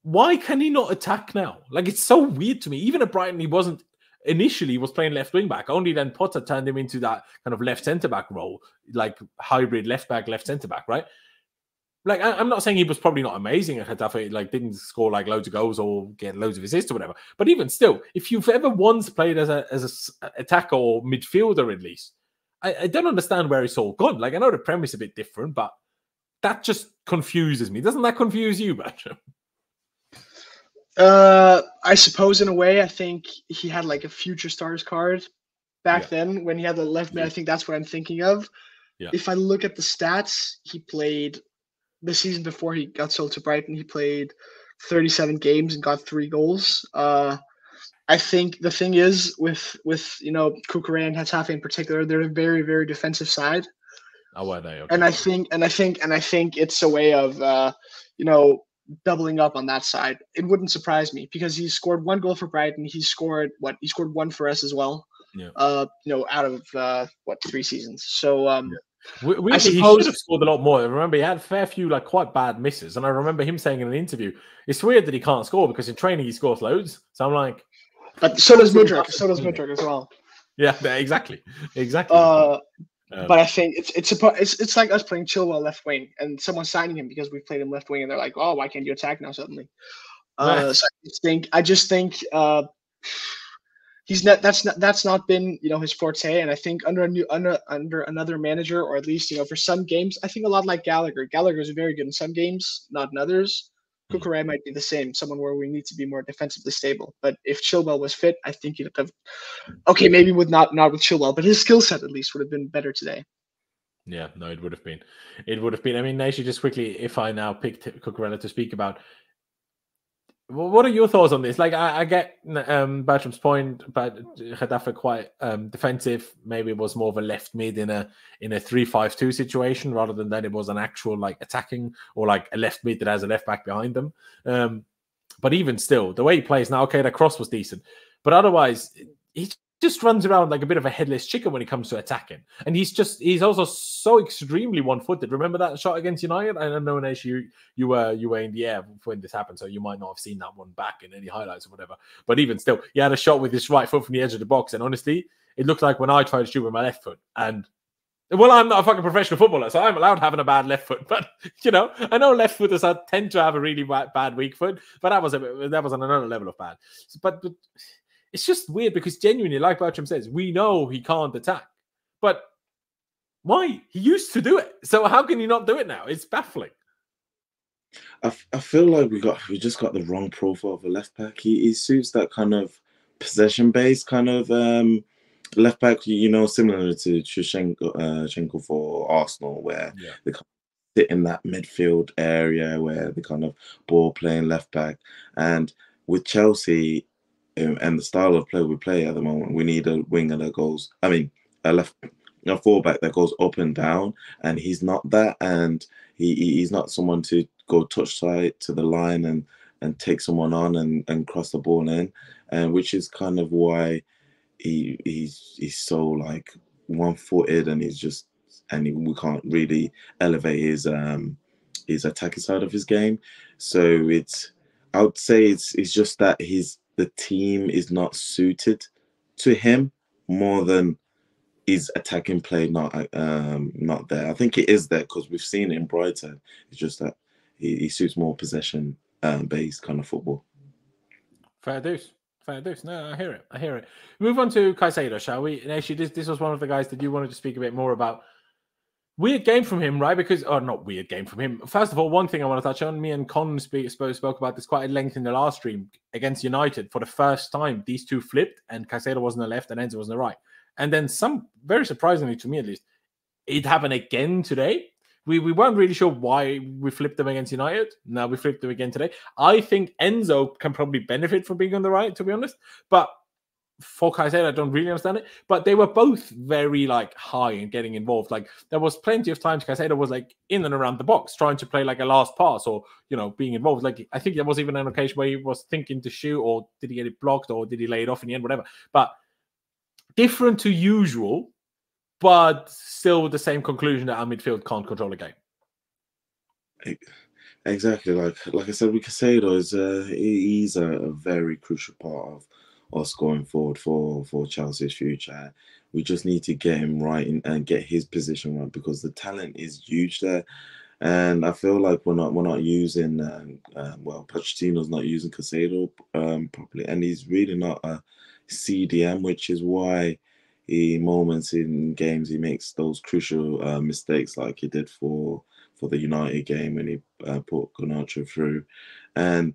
why can he not attack now? Like it's so weird to me. Even at Brighton, he wasn't initially was playing left wing back. Only then Potter turned him into that kind of left centre back role, like hybrid left back, left centre back, right? Like I, am not saying he was probably not amazing at Getafe, like didn't score like loads of goals or get loads of assists or whatever. But even still, if you've ever once played as a as a attacker or midfielder at least, I, I don't understand where it's all gone. Like I know the premise is a bit different, but that just confuses me. Doesn't that confuse you, Bertram?
Uh, I suppose in a way, I think he had like a future stars card back yeah. then when he had the left mid. I think that's what I'm thinking of. Yeah. If I look at the stats, he played the season before he got sold to Brighton. He played 37 games and got three goals. Uh, I think the thing is with with you know Cucurella and Getafe in particular, they're a very very defensive side.
Oh, are they?
Okay. And I think and I think and I think it's a way of uh, you know doubling up on that side. It wouldn't surprise me because he scored one goal for Brighton. He scored what? He scored one for us as well. Yeah. Uh, you know, out of uh, what three seasons. So um,
yeah. We, we, I suppose, he should have scored a lot more. I remember he had a fair few like quite bad misses, and I remember him saying in an interview, "It's weird that he can't score because in training he scores loads." So I'm like,
but so does Mudryk. So does Mudryk as well.
Yeah, exactly, exactly.
Uh, um, but I think it's it's a, it's it's like us playing Chilwell left wing and someone signing him because we played him left wing and they're like, oh, why can't you attack now suddenly? Uh, so I just think I just think uh, he's not that's not that's not been you know his forte and I think under a new under under another manager or at least you know for some games I think a lot like Gallagher. Gallagher is very good in some games, not in others. Hmm. Might be the same, someone where we need to be more defensively stable. But if Chilwell was fit, I think he'd have. Okay, maybe with not not with Chilwell, but his skill set at least would have been better today.
Yeah, no, it would have been. It would have been. I mean, actually, just quickly, if I now picked Cucurella to speak about, what are your thoughts on this? Like, I, I get um, Bertram's point, but Getafe quite um, defensive. Maybe it was more of a left mid in a in a three-five-two situation rather than that it was an actual like attacking or like a left mid that has a left back behind them. Um, but even still, the way he plays now, okay, that cross was decent, but otherwise, he just runs around like a bit of a headless chicken when it comes to attacking. And he's just he's also so extremely one-footed. Remember that shot against United? I don't know, Nash, you you were you were in the air when this happened, so you might not have seen that one back in any highlights or whatever. But even still, he had a shot with his right foot from the edge of the box, and honestly, it looked like when I tried to shoot with my left foot. And well, I'm not a fucking professional footballer, so I'm allowed having a bad left foot. But you know, I know left footers tend to have a really bad, bad weak foot, but that was a that was on another level of bad. But, but it's just weird because genuinely, like Bertram says, we know he can't attack, but why? He used to do it. So how can he not do it now? It's baffling.
I, I feel like we got we just got the wrong profile of a left back. He, he suits that kind of possession based kind of um, left back. You know, similar to Zinchenko uh, for Arsenal, where yeah. they sit in that midfield area where the kind of ball playing left back. And with Chelsea, and the style of play we play at the moment, we need a winger that goes. I mean, a left a fullback that goes up and down, and he's not that, and he he's not someone to go touch side to the line and and take someone on and and cross the ball in, and which is kind of why he he's he's so like one footed and he's just and we can't really elevate his um his attacking side of his game. So it's I would say it's it's just that he's the team is not suited to him more than his attacking play not um not there. I think it is there because we've seen it in Brighton. It's just that he, he suits more possession um, based kind of football.
Fair deuce. Fair deuce. No, I hear it. I hear it. Move on to Caicedo, shall we? And actually, this, this was one of the guys that you wanted to speak a bit more about Weird game from him, right? Because, oh, not weird game from him. First of all, one thing I want to touch on, me and Con spoke, spoke about this quite at length in the last stream against United. For the first time, these two flipped, and Caicedo was on the left and Enzo was on the right. And then some, very surprisingly to me at least, it happened again today. We, we weren't really sure why we flipped them against United. Now we flipped them again today. I think Enzo can probably benefit from being on the right, to be honest. But for Caicedo, I don't really understand it, but they were both very like high and getting involved. Like there was plenty of times Caicedo was like in and around the box trying to play like a last pass or you know being involved. Like I think there was even an occasion where he was thinking to shoot or did he get it blocked or did he lay it off in the end, whatever. But different to usual, but still with the same conclusion that our midfield can't control a game.
Exactly, like like I said, with Caicedo is uh, he's a very crucial part of us going forward for for Chelsea's future. We just need to get him right and, and get his position right because the talent is huge there. And I feel like we're not we're not using um, um, well Pochettino's not using Caicedo um, properly, and he's really not a CDM, which is why he moments in games he makes those crucial uh, mistakes like he did for for the United game when he uh, put Garnacho through, and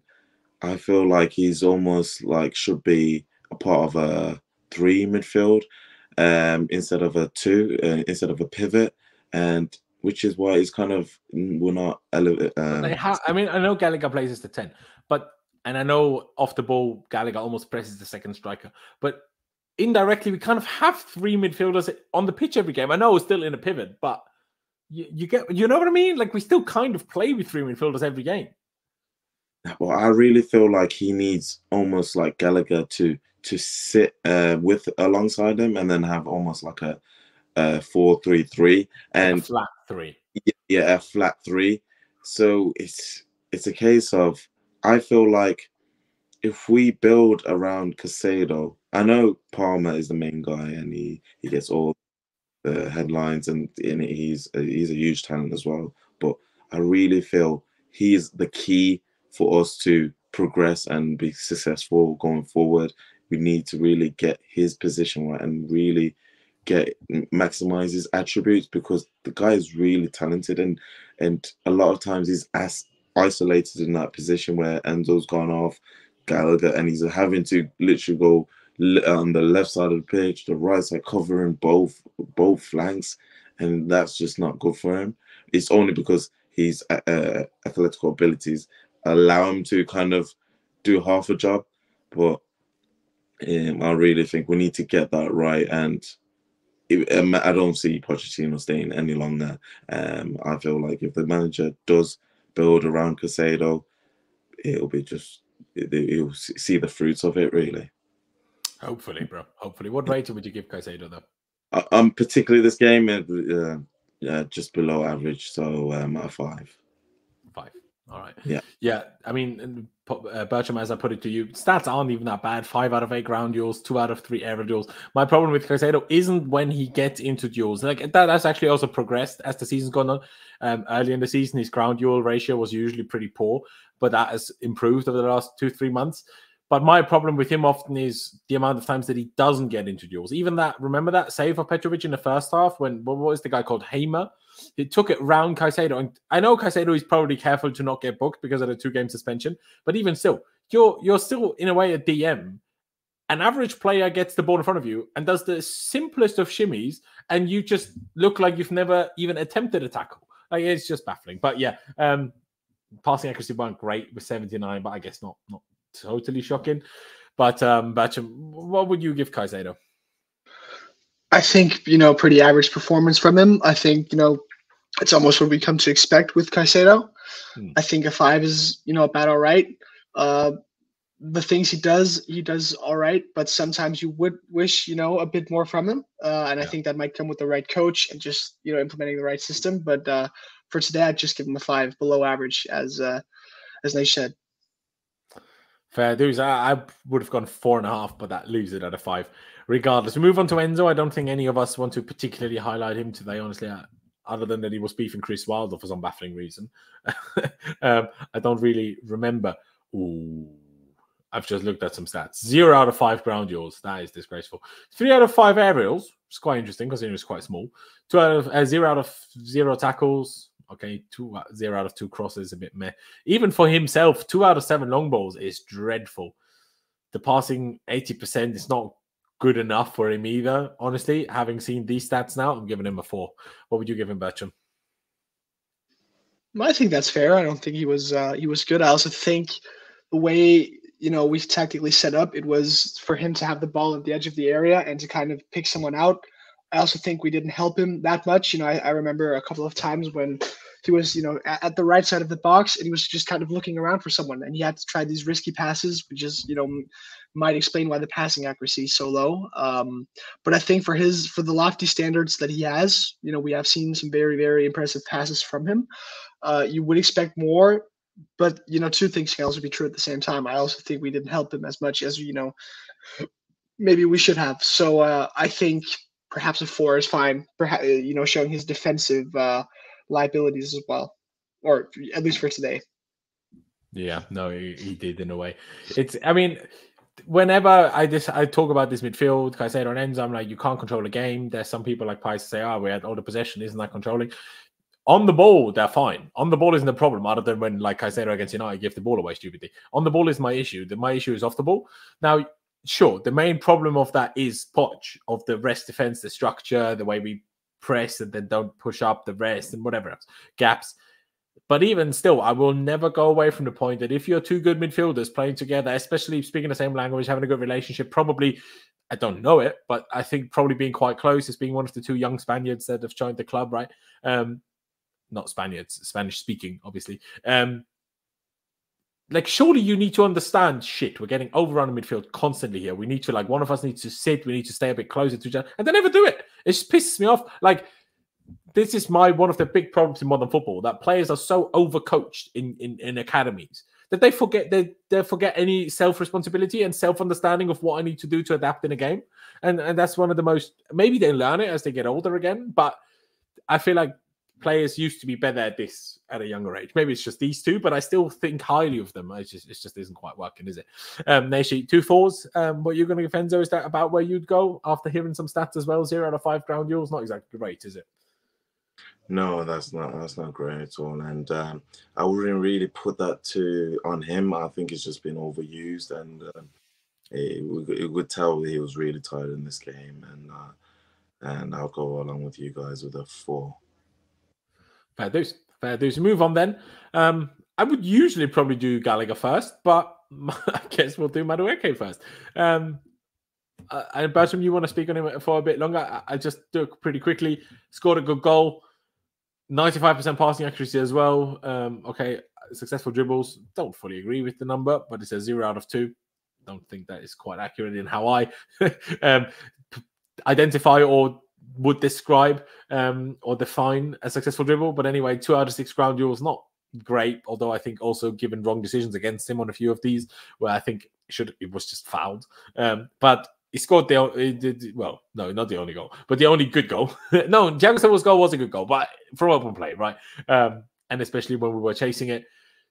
I feel like he's almost like should be a part of a three midfield um, instead of a two, uh, instead of a pivot, and which is why it's kind of we're not. Um,
I mean, I know Gallagher plays as the ten, but and I know off the ball Gallagher almost presses the second striker, but indirectly we kind of have three midfielders on the pitch every game. I know it's still in a pivot, but you, you get you know what I mean? Like we still kind of play with three midfielders every game.
Well, I really feel like he needs almost like Gallagher to to sit uh, with alongside him and then have almost like a, a four three three and
a flat three.
Yeah, a flat three. So it's it's a case of I feel like if we build around Caicedo, I know Palmer is the main guy and he he gets all the headlines and, and he's he's a huge talent as well. But I really feel he's the key for us to progress and be successful going forward, we need to really get his position right and really get maximize his attributes because the guy is really talented and and a lot of times he's as isolated in that position where Enzo's gone off Gallagher and he's having to literally go on the left side of the pitch, the right side, covering both both flanks, and that's just not good for him. It's only because his uh, uh, athletic abilities allow him to kind of do half a job, but um, I really think we need to get that right. And it, um, I don't see Pochettino staying any longer. Um, I feel like if the manager does build around Caicedo, it'll be just you'll see the fruits of it really.
Hopefully, bro. Hopefully, what rating would you give Caicedo though?
Uh, um, particularly this game, uh, yeah, just below average, so um, a five.
All right.
Yeah.
Yeah. I mean, uh, Bertram, as I put it to you, stats aren't even that bad. Five out of eight ground duels, two out of three aerial duels. My problem with Caicedo isn't when he gets into duels. Like that, that's actually also progressed as the season's gone on. Um, early in the season, his ground duel ratio was usually pretty poor, but that has improved over the last two, three months. But my problem with him often is the amount of times that he doesn't get into duels. Even that, remember that save of Petrovic in the first half when what was the guy called Hamer? He took it round Caicedo. And I know Caicedo is probably careful to not get booked because of the two game suspension, but even still, you're you're still in a way a DM. An average player gets the ball in front of you and does the simplest of shimmies, and you just look like you've never even attempted a tackle. Like it's just baffling. But yeah, um, passing accuracy weren't great with 79, but I guess not not totally shocking. But um, what would you give Caicedo?
I think you know pretty average performance from him. I think you know it's almost what we come to expect with Caicedo. Hmm. I think a five is you know about all right. Uh, the things he does, he does all right, but sometimes you would wish you know a bit more from him, uh, and yeah. I think that might come with the right coach and just you know implementing the right system. But uh, for today, I'd just give him a five, below average, as uh, as they said.
Fair dues. I, I, would have gone four and a half, but that leaves it at a five. Regardless, we move on to Enzo. I don't think any of us want to particularly highlight him today, honestly, uh, other than that he was beefing Chris Wilder for some baffling reason. um, I don't really remember. Ooh, I've just looked at some stats. Zero out of five ground duels. That is disgraceful. Three out of five aerials. It's quite interesting because it was quite small. Two out of uh, zero out of zero tackles. Okay, two uh, zero out of two crosses a bit meh. Even for himself, two out of seven long balls is dreadful. The passing eighty percent is not good enough for him either. Honestly, having seen these stats now, I'm giving him a four. What would you give him, Bertram?
I think that's fair. I don't think he was uh, he was good. I also think the way you know we tactically set up, it was for him to have the ball at the edge of the area and to kind of pick someone out. I also think we didn't help him that much. You know, I, I remember a couple of times when he was, you know, at, at, the right side of the box and he was just kind of looking around for someone and he had to try these risky passes, which is, you know, might explain why the passing accuracy is so low. Um, but I think for his, for the lofty standards that he has, you know, we have seen some very, very impressive passes from him. Uh, you would expect more, but, you know, two things can also be true at the same time. I also think we didn't help him as much as, you know, maybe we should have. So uh, I think perhaps a four is fine. Perhaps you know, showing his defensive uh, liabilities as well, or at least for today.
Yeah, no, he, he did in a way. It's, I mean, whenever I just I talk about this midfield, Caicedo and Enzo, I'm like, you can't control a game. There's some people like Pies say, oh, we had all the possession, isn't that controlling? On the ball, they're fine. On the ball isn't a problem, other than when, like Caicedo against United, give the ball away stupidly. On the ball is my issue. The, my issue is off the ball. Now, sure, the main problem of that is Poch, of the rest defense, the structure, the way we press and then don't push up the rest and whatever else gaps. But even still, I will never go away from the point that if you're two good midfielders playing together, especially speaking the same language, having a good relationship, probably I don't know it, but I think probably being quite close as being one of the two young Spaniards that have joined the club, right? Um, not Spaniards, Spanish speaking, obviously. Um, like surely you need to understand shit we're getting overrun in midfield constantly here. We need to like one of us needs to sit we need to stay a bit closer to each other and they never do it. It just pisses me off. Like this is my one of the big problems in modern football that players are so overcoached in in, in academies that they forget they, they forget any self-responsibility and self-understanding of what i need to do to adapt in a game. And and that's one of the most maybe they learn it as they get older again but i feel like players used to be better at this at a younger age. Maybe it's just these two, but I still think highly of them. It just, it just isn't quite working, is it? Um, Nashi, two fours. Um, what you're going to give Enzo, is that about where you'd go after hearing some stats as well? Zero out of five ground duels, not exactly great, is it?
No, that's not that's not great at all, and um, I wouldn't really put that to on him. I think it's just been overused, and um, it, it would tell he was really tired in this game, and uh, and I'll go along with you guys with a four.
Fair dues. Fair dues. Move on then. Um, I would usually probably do Gallagher first, but I guess we'll do Madueke first. Um, uh, and Bertram, you want to speak on him for a bit longer? I, I just do it pretty quickly. Scored a good goal, 95% passing accuracy as well. Um, okay, successful dribbles. Don't fully agree with the number, but it says zero out of two. Don't think that is quite accurate in how I um, identify or would describe um, or define a successful dribble. But anyway, two out of six ground duels, not great. Although I think also given wrong decisions against him on a few of these, where I think should it was just fouled. Um, but he scored the he well, no, not the only goal, but the only good goal. no, Thiago's goal was a good goal, but from open play, right? Um, and especially when we were chasing it.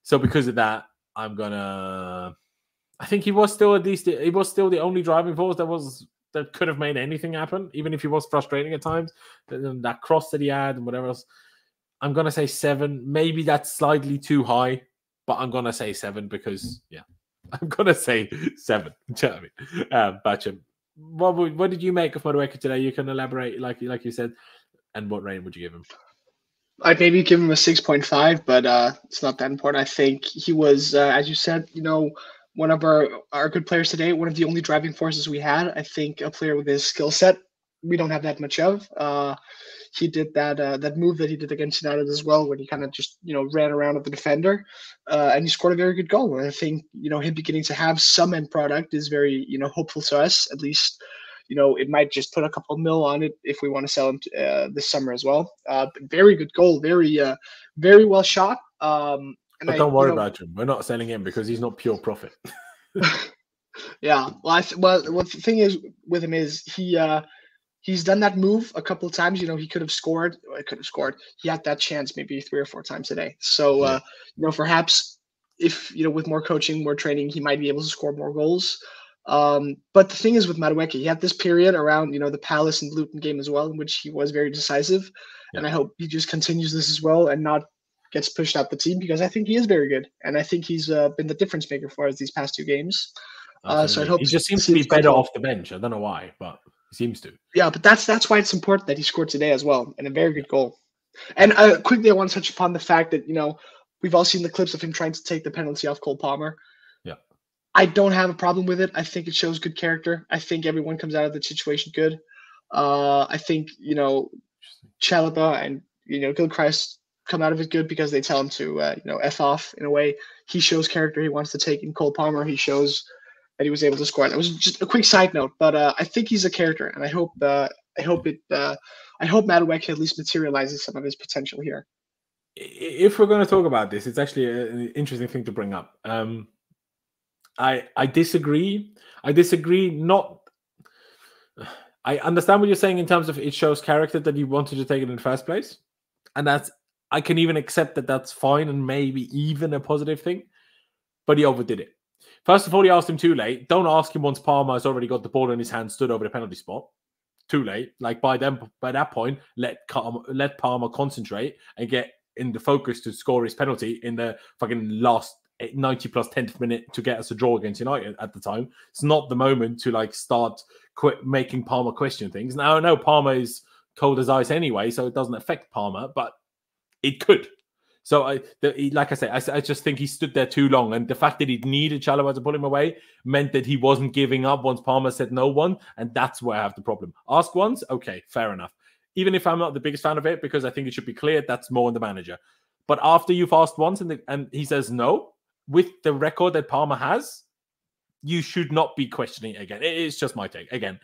So because of that, I'm gonna. I think he was still at least he was still the only driving force that was that could have made anything happen, even if he was frustrating at times. That cross that he had and whatever else. I'm gonna say seven. Maybe that's slightly too high, but I'm gonna say seven because yeah, I'm gonna say seven. Know what? Um, Bertram, what what did you make of Madueke today? You can elaborate, like like you said, and what rating would you give him?
I'd maybe give him a six point five, but uh, it's not that important. I think he was, uh, as you said, you know, one of our our good players today. One of the only driving forces we had. I think a player with his skill set, we don't have that much of. Uh, he did that uh, that move that he did against United as well, when he kind of just you know ran around at the defender, uh, and he scored a very good goal. And I think you know him beginning to have some end product is very you know hopeful to us. At least you know it might just put a couple mil on it if we want to sell him to, uh, this summer as well. Uh, very good goal, very uh, very well shot. Um,
but don't worry you know, about him. We're not selling him because he's not pure profit.
yeah, well, I th- well, what the thing is with him is he uh, he's done that move a couple of times. You know, he could have scored. I could have scored. He had that chance maybe three or four times today. So, uh, you know, perhaps if you know with more coaching, more training, he might be able to score more goals. Um, but the thing is with Madueke, he had this period around you know the Palace and Luton game as well, in which he was very decisive. Yeah. And I hope he just continues this as well and not gets pushed out the team because I think he is very good and I think he's uh, been the difference maker for us these past two games. Uh, so I hope
he just seems to be better off the bench. I don't know why, but he seems to.
Yeah, but that's that's why it's important that he scored today as well, and a very good goal. And uh, quickly, I want to touch upon the fact that you know we've all seen the clips of him trying to take the penalty off Cole Palmer.
Yeah,
I don't have a problem with it. I think it shows good character. I think everyone comes out of the situation good. Uh, I think you know Chalobah and you know Gilchrist come out of it good because they tell him to uh, you know f off in a way. He shows character. He wants to take in Cole Palmer. He shows that he was able to score. And it was just a quick side note, but uh, I think he's a character, and I hope uh, I hope it uh, I hope Madueke at least materializes some of his potential here.
If we're going to talk about this, it's actually an interesting thing to bring up. Um, I I disagree. I disagree. Not. I understand what you're saying in terms of it shows character that he wanted to take it in the first place, and that's I can even accept that that's fine and maybe even a positive thing, but he overdid it. First of all, he asked him too late. Don't ask him once Palmer has already got the ball in his hand, stood over the penalty spot. Too late. Like by then, by that point, let let Palmer concentrate and get in the focus to score his penalty in the fucking last 90 plus 10th minute to get us a draw against United at the time. It's not the moment to like start quit making Palmer question things. Now I know Palmer is cold as ice anyway, so it doesn't affect Palmer, but it could. So I, the, like I say, I, I, just think he stood there too long, and the fact that he needed Chalobah to pull him away meant that he wasn't giving up once Palmer said no one, and that's where I have the problem. Ask once, okay, fair enough. Even if I'm not the biggest fan of it, because I think it should be clear that's more on the manager. But after you've asked once and, the, and he says no, with the record that Palmer has, you should not be questioning it again. It's just my take. Again,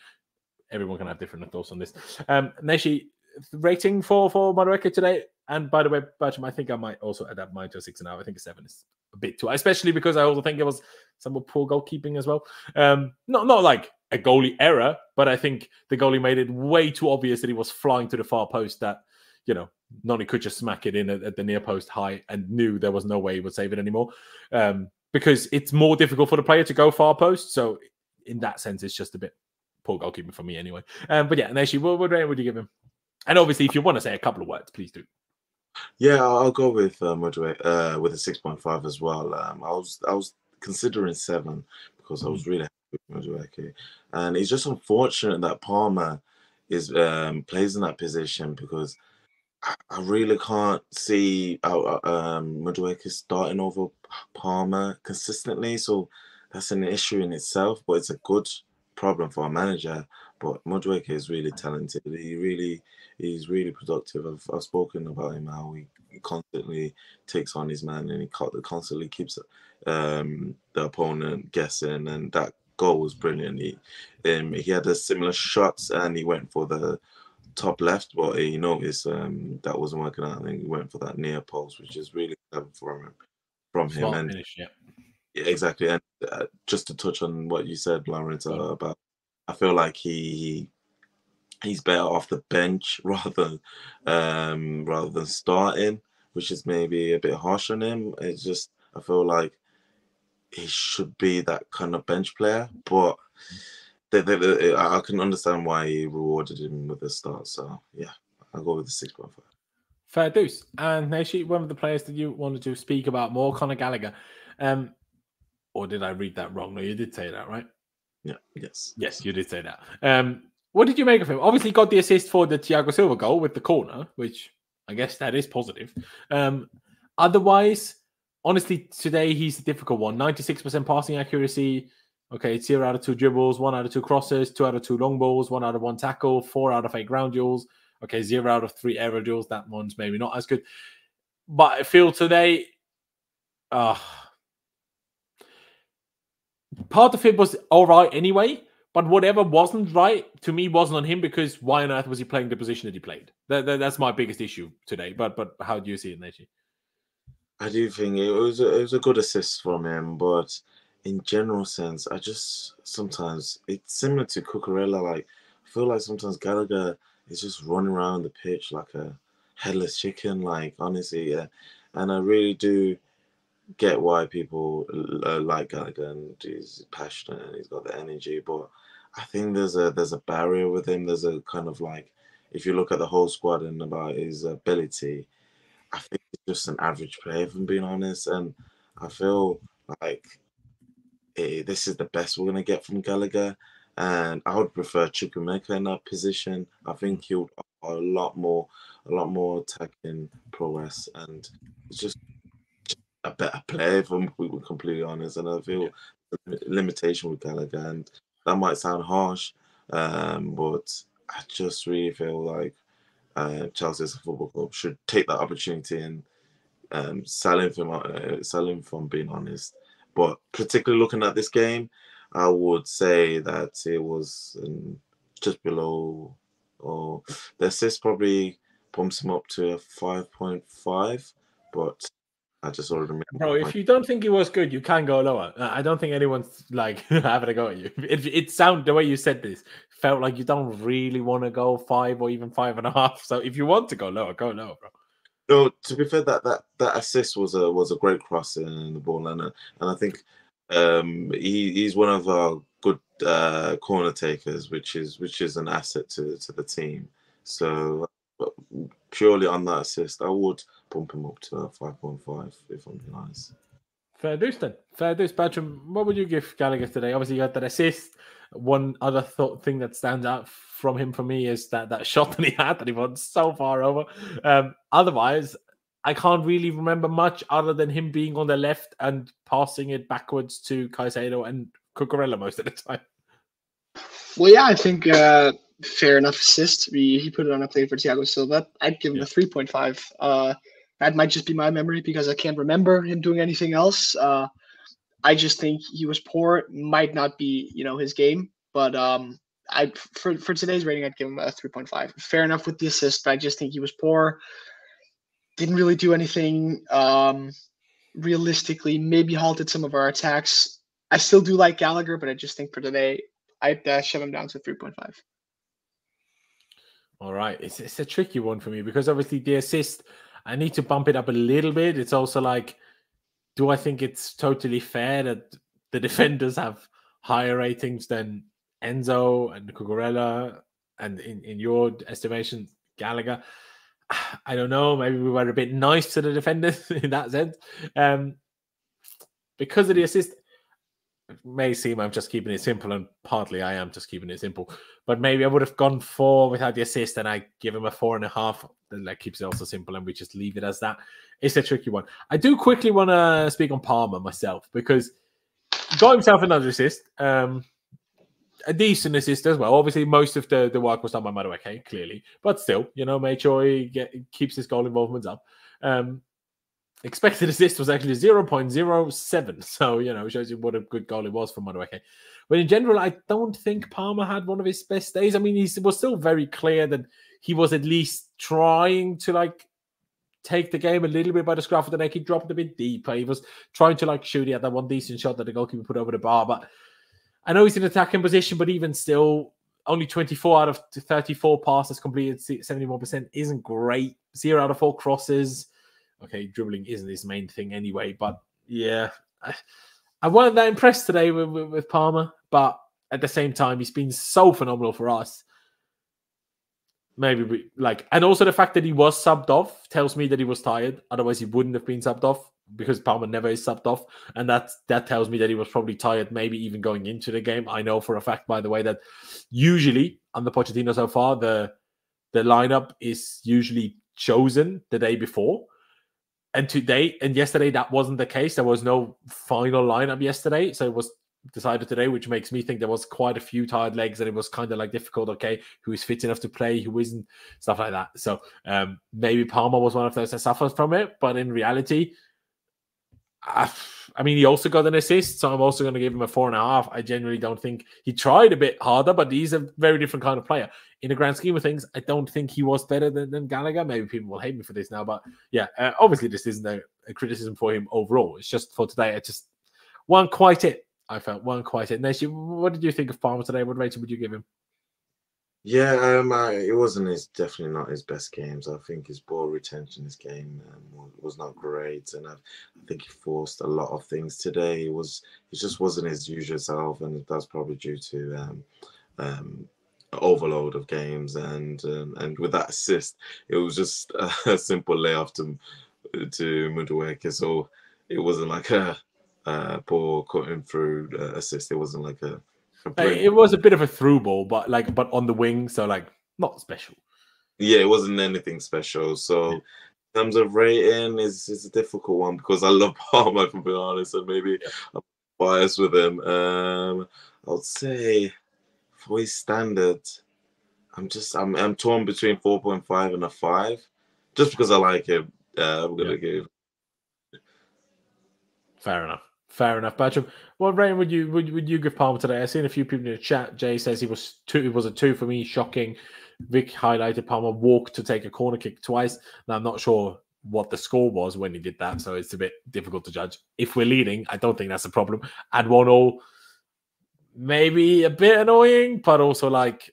everyone can have different thoughts on this. Um, Neshi, rating for for Madueke today, and by the way, Bertram, I think I might also adapt mine to a six and a half. I think a seven is a bit too especially because I also think it was somewhat poor goalkeeping as well. Um, not not like a goalie error, but I think the goalie made it way too obvious that he was flying to the far post that, you know, Noni could just smack it in at, at, the near post high and knew there was no way he would save it anymore. Um, because it's more difficult for the player to go far post. So in that sense, it's just a bit poor goalkeeping for me anyway. Um, but yeah, Neshi, what, what rating would you give him? And obviously, if you want to say a couple of words, please do.
Yeah, I'll go with uh, moderate uh, with a six point five as well. Um, I was I was considering seven because I was mm. really happy with Madueke, and it's just unfortunate that Palmer is um, plays in that position because I, I really can't see uh, um, Madueke starting over Palmer consistently. So that's an issue in itself, but it's a good problem for a manager. But Madueke is really talented. He really he's really productive. I've, I've spoken about him how he constantly takes on his man and he constantly keeps um, the opponent guessing, and that goal was brilliant. He um, he had a similar shot and he went for the top left, but he noticed um, that wasn't working out. I think he went for that near post, which is really clever from him. From him, and finish, yeah. yeah. exactly. And uh, just to touch on what you said, Laurenz, uh, about I feel like he he's better off the bench rather um, rather than starting, which is maybe a bit harsh on him. It's just I feel like he should be that kind of bench player, but they, they, they, I can understand why he rewarded him with a start. So yeah, I'll go with the six point five.
Fair deuce. And Nashi, one of the players that you wanted to speak about more, Conor Gallagher. Um, or did I read that wrong? No, you did say that, right?
Yeah. Yes.
Yes, you did say that. Um, what did you make of him? Obviously, got the assist for the Thiago Silva goal with the corner, which I guess that is positive. Um, otherwise, honestly, today he's a difficult one. Ninety-six percent passing accuracy. Okay, zero out of two dribbles, one out of two crosses, two out of two long balls, one out of one tackle, four out of eight ground duels. Okay, zero out of three aerial duels. That one's maybe not as good. But I feel today, uh, part of it was all right anyway. But whatever wasn't right to me wasn't on him because why on earth was he playing the position that he played? That, that, that's my biggest issue today. But but how do you see it, Neji?
I do think it was a, it was a good assist from him, but in general sense, I just sometimes it's similar to Cucurella. Like I feel like sometimes Gallagher is just running around the pitch like a headless chicken. Like honestly, yeah, and I really do get why people uh, like Gallagher and he's passionate and he's got the energy, but I think there's a there's a barrier with him. There's a kind of like if you look at the whole squad and about his ability, I think he's just an average player, if I'm being honest. And I feel like eh, this is the best we're gonna get from Gallagher. And I would prefer Chukwuemeka in that position. I think he'll a lot more, a lot more attacking prowess, and it's just a better player, if I'm completely honest. And I feel yeah. limitation with Gallagher, and that might sound harsh, um, but I just really feel like uh, Chelsea as a football club should take that opportunity and um, sell him from uh, sell him from being honest. But particularly looking at this game, I would say that it was um, just below, or the assist probably bumps him up to a five point five, but I just ordered him.
Bro, if you don't think he was good, you can go lower. I don't think anyone's like having a go at you. It, it sound the way you said this felt like you don't really want to go five or even five and a half. So if you want to go lower, go lower, bro.
No, to be fair, that that that assist was a was a great cross in the ball, and uh, and I think um, he he's one of our good uh, corner takers, which is which is an asset to to the team. So purely on that assist, I would bump him up to a 5.5 if I'm being honest.
Fair dues then. Fair dues. Bertram, what would you give Gallagher today? Obviously, you got that assist. One other th- thing that stands out from him for me is that that shot that he had that he went so far over. Um, otherwise, I can't really remember much other than him being on the left and passing it backwards to Caicedo and Cucurella most of the time.
Well, yeah, I think uh, fair enough assist. We, he put it on a play for Thiago Silva. I'd give him yeah. a 3.5. Uh, that might just be my memory because I can't remember him doing anything else. Uh, I just think he was poor. Might not be, you know, his game, but um, I for for today's rating, I'd give him a 3.5. Fair enough with the assist, but I just think he was poor. Didn't really do anything. Um, realistically, maybe halted some of our attacks. I still do like Gallagher, but I just think for today, I'd uh, shove him down to 3.5.
All right, it's it's a tricky one for me because obviously the assist, I need to bump it up a little bit. It's also like, do I think it's totally fair that the defenders have higher ratings than Enzo and Cucurella and in, in your estimation, Gallagher? I don't know. Maybe we were a bit nice to the defenders in that sense. Um, because of the assist, may seem I'm just keeping it simple, and partly I am just keeping it simple. But maybe I would have gone four without the assist, and I give him a four and a half. That keeps it also simple, and we just leave it as that. It's a tricky one. I do quickly want to speak on Palmer myself because got himself another assist, um, a decent assist as well. Obviously, most of the, the work was done by Madueke, clearly, but still, you know, made sure he get, keeps his goal involvement up. Um, expected assist was actually 0.07. So, you know, shows you what a good goal it was for Madueke. But in general, I don't think Palmer had one of his best days. I mean, he was still very clear that he was at least trying to like take the game a little bit by the scruff of the neck. He dropped a bit deeper. He was trying to like shoot. He had that one decent shot that the goalkeeper put over the bar. But I know he's in attacking position, but even still, only 24 out of 34 passes completed, 71% isn't great. Zero out of four crosses. Okay, dribbling isn't his main thing anyway. But yeah, I, wasn't that impressed today with, with, with Palmer. But at the same time, he's been so phenomenal for us maybe we, like, and also the fact that he was subbed off tells me that he was tired. Otherwise, he wouldn't have been subbed off because Palmer never is subbed off, and that that tells me that he was probably tired. Maybe even going into the game. I know for a fact, by the way, that usually under Pochettino so far, the the lineup is usually chosen the day before. And today and yesterday, that wasn't the case. There was no final lineup yesterday, so it was decided today, which makes me think there was quite a few tired legs and it was kind of like difficult. Okay, who is fit enough to play, who isn't, stuff like that. So um, maybe Palmer was one of those that suffered from it, but in reality, I, I mean, he also got an assist, so I'm also going to give him a four and a half. I genuinely don't think he tried a bit harder, but he's a very different kind of player. In the grand scheme of things, I don't think he was better than, than Gallagher. Maybe people will hate me for this now, but yeah, uh, obviously this isn't a, a criticism for him overall. It's just for today. I just wasn't quite it. I felt weren't quite it. Neshi, what did you think of Palmer today? What rating would you give him?
Yeah, um, I, it wasn't his definitely not his best games. I think his ball retention, his game um, was not great, and I, I, think he forced a lot of things today. He was he just wasn't his usual self, and that's probably due to um, um, overload of games. And um, and with that assist, it was just a simple layoff to to Madueke, so it wasn't like a uh, Paul cutting through uh, assist. It wasn't like a.
it was a bit of a through ball, but like, but on the wing, so like not special.
Yeah, it wasn't anything special. So, yeah. in terms of rating, is is a difficult one because I love Palmer, to be honest, and maybe yeah. I'm biased with him. Um, I would say for his standard, I'm just I'm I'm torn between four point five and a five, just because I like him. Uh, I'm gonna yeah. give.
Fair enough. Fair enough, Bertram. What rating would you would, would you give Palmer today? I've seen a few people in the chat. Jay says he was two. It was a two for me. Shocking. Vic highlighted Palmer walked to take a corner kick twice. Now I'm not sure what the score was when he did that, so it's a bit difficult to judge. If we're leading, I don't think that's a problem. And one all, maybe a bit annoying, but also like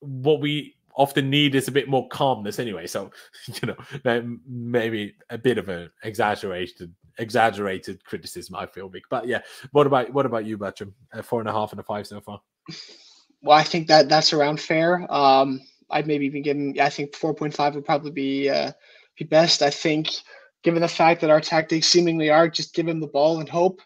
what we often need is a bit more calmness anyway. So you know, maybe a bit of an exaggerated exaggerated criticism. I feel big, but yeah. What about what about you, Bertram? A four and a half and a five so far.
Well, I think that that's around fair. Um, I'd maybe even give him. I think four point five would probably be uh, be best. I think, given the fact that our tactics seemingly are just give him the ball and hope.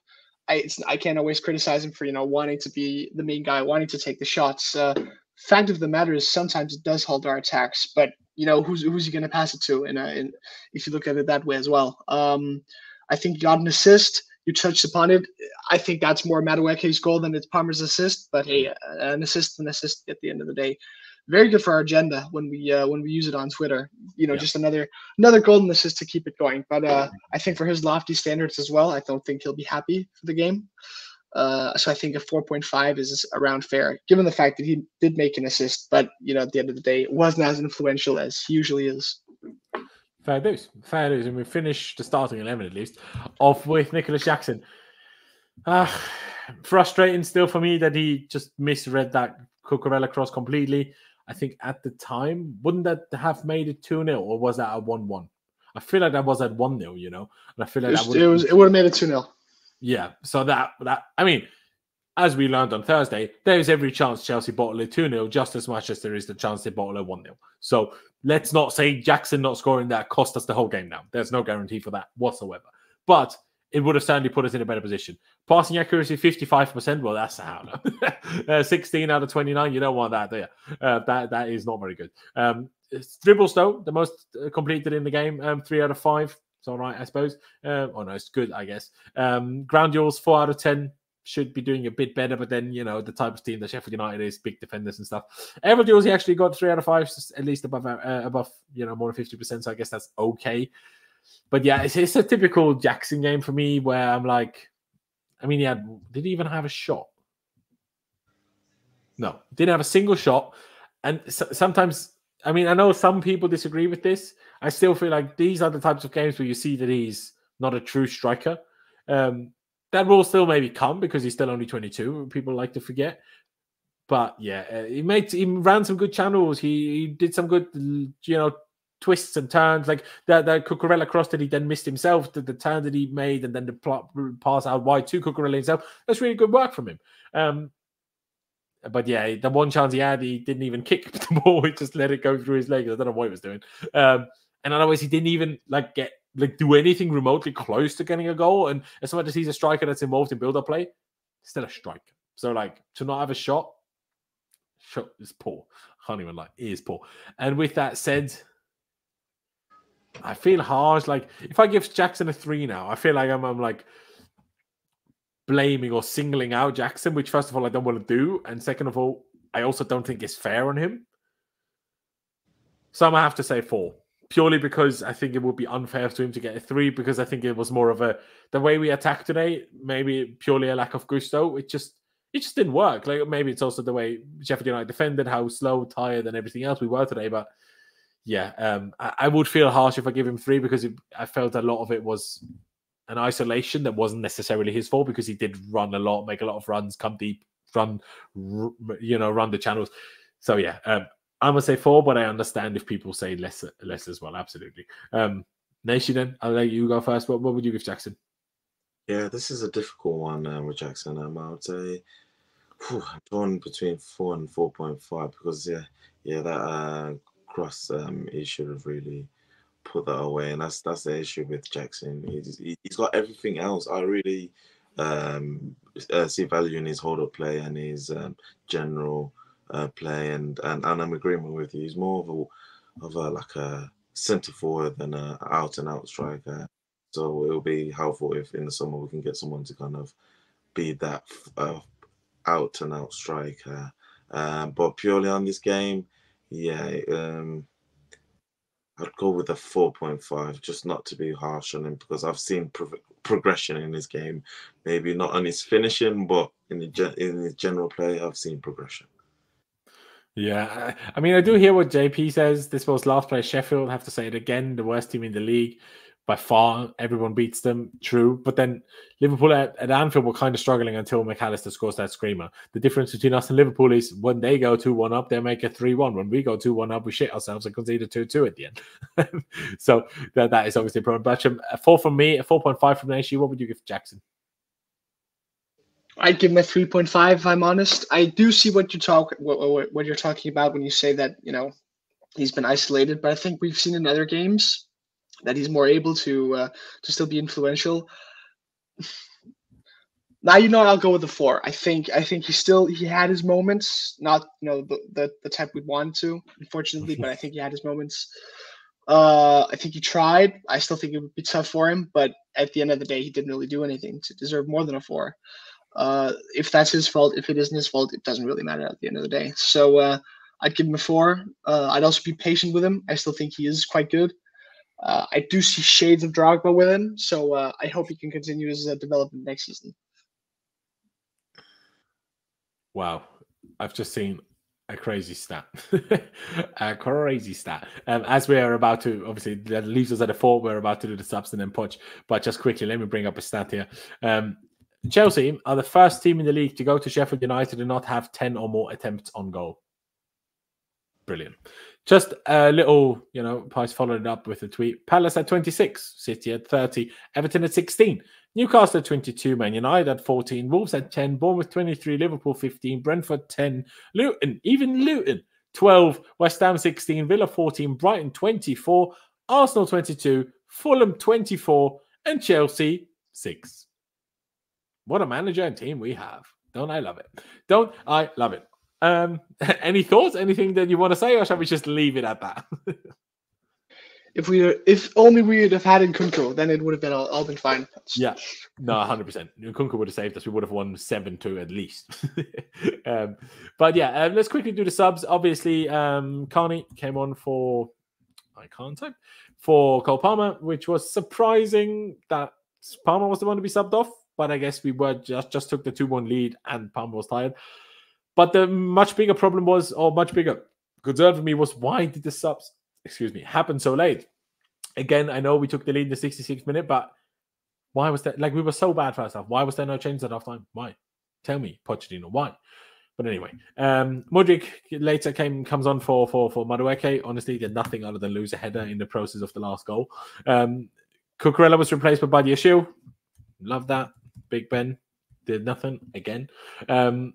I I can't always criticize him for you know wanting to be the main guy, wanting to take the shots. Uh, fact of the matter is sometimes it does hold our attacks, but you know who's who's he going to pass it to? And in, if you look at it that way as well. Um, I think got an assist. You touched upon it. I think that's more Madueke's goal than it's Palmer's assist. But hey, an assist, an assist at the end of the day. Very good for our agenda when we uh, when we use it on Twitter. You know, yeah. just another another golden assist to keep it going. But uh, I think for his lofty standards as well, I don't think he'll be happy for the game. Uh, so I think a 4.5 is around fair, given the fact that he did make an assist, but you know, at the end of the day, it wasn't as influential as he usually is.
Fair dues. Fair dues. And we finish the starting 11 at least off with Nicolas Jackson. Uh, frustrating still for me that he just misread that Cucurella cross completely. I think at the time, wouldn't that have made it 2 0 or was that a 1 1? I feel like that was at 1 0, you know? And I feel like
it, it was it would have made it 2 0.
Yeah. So that, that, I mean, as we learned on Thursday, there's every chance Chelsea bottle a 2 0 just as much as there is the chance they bottle a 1 0. So let's not say Jackson not scoring that cost us the whole game now. There's no guarantee for that whatsoever. But it would have certainly put us in a better position. Passing accuracy 55%. Well, that's how. uh, 16 out of 29. You don't want that there. Uh, that that is not very good. Um, dribbles though, the most uh, completed in the game. Um, three out of five. It's all right, I suppose. Um, oh no, it's good, I guess. Um, ground duels, four out of ten. Should be doing a bit better, but then you know the type of team that Sheffield United is, big defenders and stuff. Aerial duels, he actually got three out of five, at least above uh, above you know more than fifty percent. So I guess that's okay but yeah, it's, it's a typical Jackson game for me where I'm like, I mean, he had, did he even have a shot? No, didn't have a single shot. And so, sometimes, I mean, I know some people disagree with this. I still feel like these are the types of games where you see that he's not a true striker. Um, that will still maybe come because he's still only 22. People like to forget. But yeah, uh, he made he ran some good channels. He, he did some good, you know, twists and turns, like that that Cucurella cross that he then missed himself, the, the turn that he made, and then the plot, pass out wide to Cucurella himself. That's really good work from him. Um, but yeah, the one chance he had, he didn't even kick the ball; he just let it go through his legs. I don't know what he was doing. Um, and otherwise, he didn't even like get like do anything remotely close to getting a goal. And as much as he's a striker that's involved in build-up play, still a striker. So like to not have a shot, shot is poor. I can't even like it is poor. And with that said, I feel harsh. Like if I give Jackson a three now, I feel like I'm, I'm like blaming or singling out Jackson, which first of all I don't want to do, and second of all, I also don't think it's fair on him. So I'm gonna have to say four, purely because I think it would be unfair to him to get a three because I think it was more of a the way we attacked today, maybe purely a lack of gusto. It just it just didn't work. Like maybe it's also the way Sheffield United defended, how slow, tired, and everything else we were today, but yeah, um, I, I, would feel harsh if I give him three because it, I felt a lot of it was an isolation that wasn't necessarily his fault because he did run a lot, make a lot of runs, come deep, run, you know, run the channels. So yeah, um, I'm gonna say four, but I understand if people say less, less as well. Absolutely. Um, Nation, then I'll let you go first. What, what would you give Jackson?
Yeah, this is a difficult one uh, with Jackson. Um, I would say whew, I'm torn between four and four point five because yeah, yeah, that uh, cross, um, he should have really put that away, and that's that's the issue with Jackson. He's he's got everything else. I really um, uh, see value in his hold up play and his um, general uh, play, and, and and I'm agreeing with you. He's more of a of a like a centre forward than a out and out striker. So it'll be helpful if in the summer we can get someone to kind of be that uh, out and out striker. Um, but purely on this game, yeah, um, I'd go with a 4.5, just not to be harsh on him because I've seen pro- progression in his game. Maybe not on his finishing, but in the in his general play, I've seen progression.
Yeah, I mean, I do hear what JP says. This was last place Sheffield. I have to say it again, the worst team in the league by far. Everyone beats them, true. But then Liverpool at, at, Anfield were kind of struggling until Mac Allister scores that screamer. The difference between us and Liverpool is when they go 2 1 up, they make a 3 1. When we go 2 1 up, we shit ourselves and concede a 2 2 at the end. so that, that is obviously a problem. But um, a 4 from me, a 4.5 from Nashi. What would you give Jackson?
I'd give him a 3.5 if I'm honest. I do see what you talk what, what you're talking about when you say that, you know, he's been isolated, but I think we've seen in other games that he's more able to uh, to still be influential. Now you know I'll go with the four. I think I think he still he had his moments, not you know the the, the type we'd want to, unfortunately, but I think he had his moments. Uh, I think he tried. I still think it would be tough for him, but at the end of the day, he didn't really do anything to deserve more than a four. Uh, if that's his fault, if it isn't his fault, it doesn't really matter at the end of the day. So uh, I'd give him a four. Uh, I'd also be patient with him. I still think he is quite good. Uh, I do see shades of Drogba with him, so uh, I hope he can continue his uh, development next season.
Wow, I've just seen a crazy stat, a crazy stat. Um, as we are about to, obviously, that leaves us at a four. We're about to do the subs and then punch. But just quickly, let me bring up a stat here. Um, Chelsea are the first team in the league to go to Sheffield United and not have ten or more attempts on goal. Brilliant. Just a little, you know, Price followed it up with a tweet. Palace at 26, City at 30, Everton at 16, Newcastle at 22, Man United at 14, Wolves at 10, Bournemouth 23, Liverpool 15, Brentford 10, Luton, even Luton 12, West Ham 16, Villa 14, Brighton 24, Arsenal 22, Fulham 24, and Chelsea six. What a manager and team we have. Don't I love it? Don't I love it? Um, any thoughts? Anything that you want to say, or shall we just leave it at that?
if we, if only we would have had Nkunku, then it would have been all, all been fine.
Yeah, no, hundred percent. Nkunku would have saved us. We would have won seven two at least. um, but yeah, um, let's quickly do the subs. Obviously, um, Carney came on for I can't type for Cole Palmer, which was surprising that Palmer was the one to be subbed off. But I guess we were just just took the two one lead and Palmer was tired. But the much bigger problem was, or much bigger concern for me was, why did the subs, excuse me, happen so late? Again, I know we took the lead in the 66th minute, but why was that? Like we were so bad first half. Why was there no change at half time? Why? Tell me, Pochettino, why? But anyway, um, Mudryk later came comes on for for for Madueke. Honestly, did nothing other than lose a header in the process of the last goal. Um, Cucurella was replaced by Badiashile. Love that. Big Ben did nothing again. Um,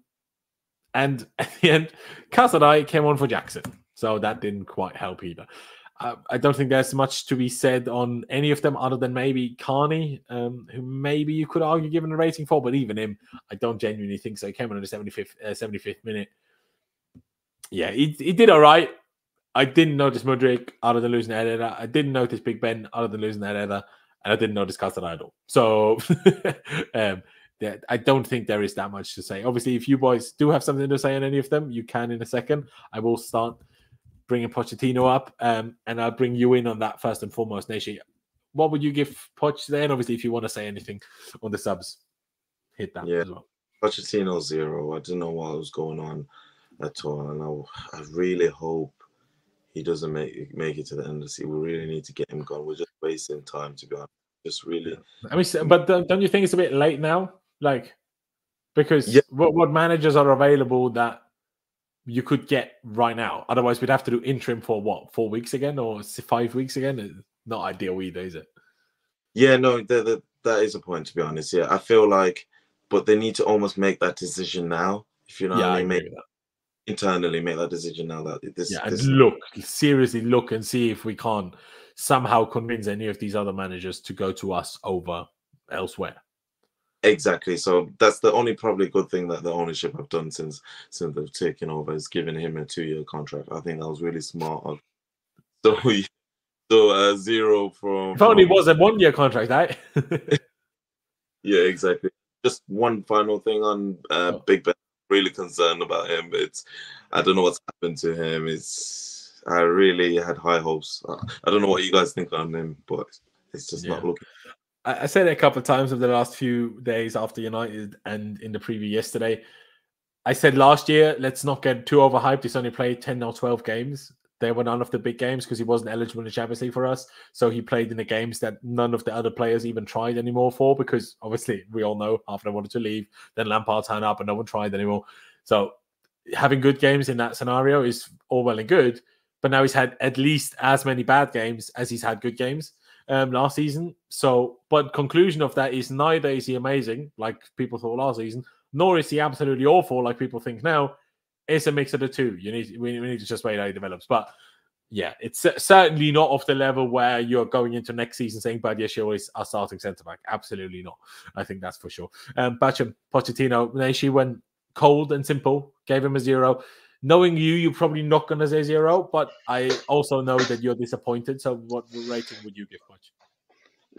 and at the end, Casadei came on for Jackson. So that didn't quite help either. Uh, I don't think there's much to be said on any of them other than maybe Carney, um, who maybe you could argue given a rating for, but even him, I don't genuinely think so. He came on in the 75th, uh, 75th minute. Yeah, he, he did all right. I didn't notice Mudryk other than losing that header. I didn't notice Big Ben other than losing that header. And I didn't know notice Castanado. So um, I don't think there is that much to say. Obviously, if you boys do have something to say on any of them, you can in a second. I will start bringing Pochettino up, um, and I'll bring you in on that first and foremost, Nation. What would you give Poch then? Obviously, if you want to say anything on the subs, hit that
Yeah.
as well.
Pochettino zero. I didn't know what was going on at all, and I, I really hope he doesn't make make it to the end of the season. We really need to get him gone. We're just wasting time, to be honest. Just really,
I mean, but don't you think it's a bit late now? Like, because
Yeah.
what, what managers are available that you could get right now? Otherwise, we'd have to do interim for what four weeks again or five weeks again. It's not ideal either, is it?
yeah, no, that that that is a point. To be honest, yeah, I feel like, but they need to almost make that decision now. If you know
yeah,
what
I
mean,
agree
make
with that.
Internally make that decision now that this,
Yeah, and
this
look, seriously look and see if we can't somehow convince any of these other managers to go to us over elsewhere.
Exactly. So that's the only probably good thing that the ownership have done since since they've taken over is giving him a two year contract. I think that was really smart. Of, so so uh, zero from.
If only it
from-
was a one year contract, right?
Yeah, exactly. Just one final thing on uh,
Oh.
Big Ben. Really concerned about him. It's I don't know what's happened to him. It's I really had high hopes. Uh, I don't know what you guys think on him, but it's just not looking.
I, I said it a couple of times over the last few days after United and in the preview yesterday. I said last year, let's not get too overhyped. He's only played 10 or 12 games. They were none of the big games because he wasn't eligible in the Champions League for us. So he played in the games that none of the other players even tried anymore for because obviously we all know of them wanted to leave. Then Lampard turned up and no one tried anymore. So having good games in that scenario is all well and good. But now he's had at least as many bad games as he's had good games um, last season. So, but conclusion of that is neither is he amazing like people thought last season, nor is he absolutely awful like people think now. It's a mix of the two. You need we, we need to just wait how he develops. But yeah, it's certainly not off the level where you're going into next season saying Badiashile is our starting centre back. Absolutely not. I think that's for sure. Um, Bertram, Pochettino, Neshi went cold and simple, gave him a zero. Knowing you, you're probably not going to say zero, but I also know that you're disappointed. So, what rating would you give Poch?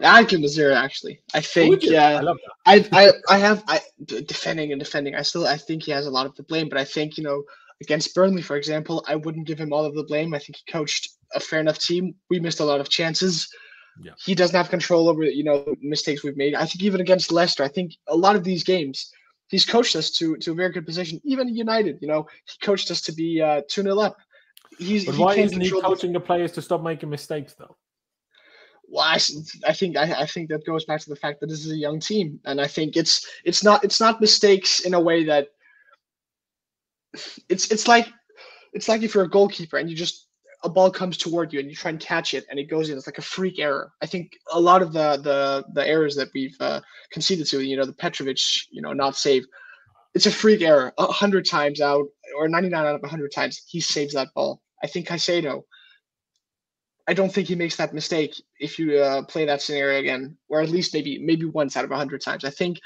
I'd give him. Actually, I think
you?
yeah.
I.
I, I, I have I defending and defending. I still I think he has a lot of the blame, but I think you know against Burnley, for example, I wouldn't give him all of the blame. I think he coached a fair enough team. We missed a lot of chances.
Yeah.
He doesn't have control over you know mistakes we've made. I think even against Leicester, I think a lot of these games he's coached us to to a very good position. Even United, you know, he coached us to be uh, two 0 up. He's
But
he
why isn't he coaching the players to stop making mistakes, though?
Well, I, I think I, I think that goes back to the fact that this is a young team, and I think it's it's not it's not mistakes in a way that it's it's like it's like if you're a goalkeeper and you just a ball comes toward you and you try and catch it and it goes in. It's like a freak error. I think a lot of the the the errors that we've uh, conceded to, you know, the Petrovic, you know, not save, it's a freak error. Hundred times out or ninety nine out of hundred times, he saves that ball. I think Caicedo I don't think he makes that mistake if you uh, play that scenario again, or at least maybe maybe once out of hundred times. I think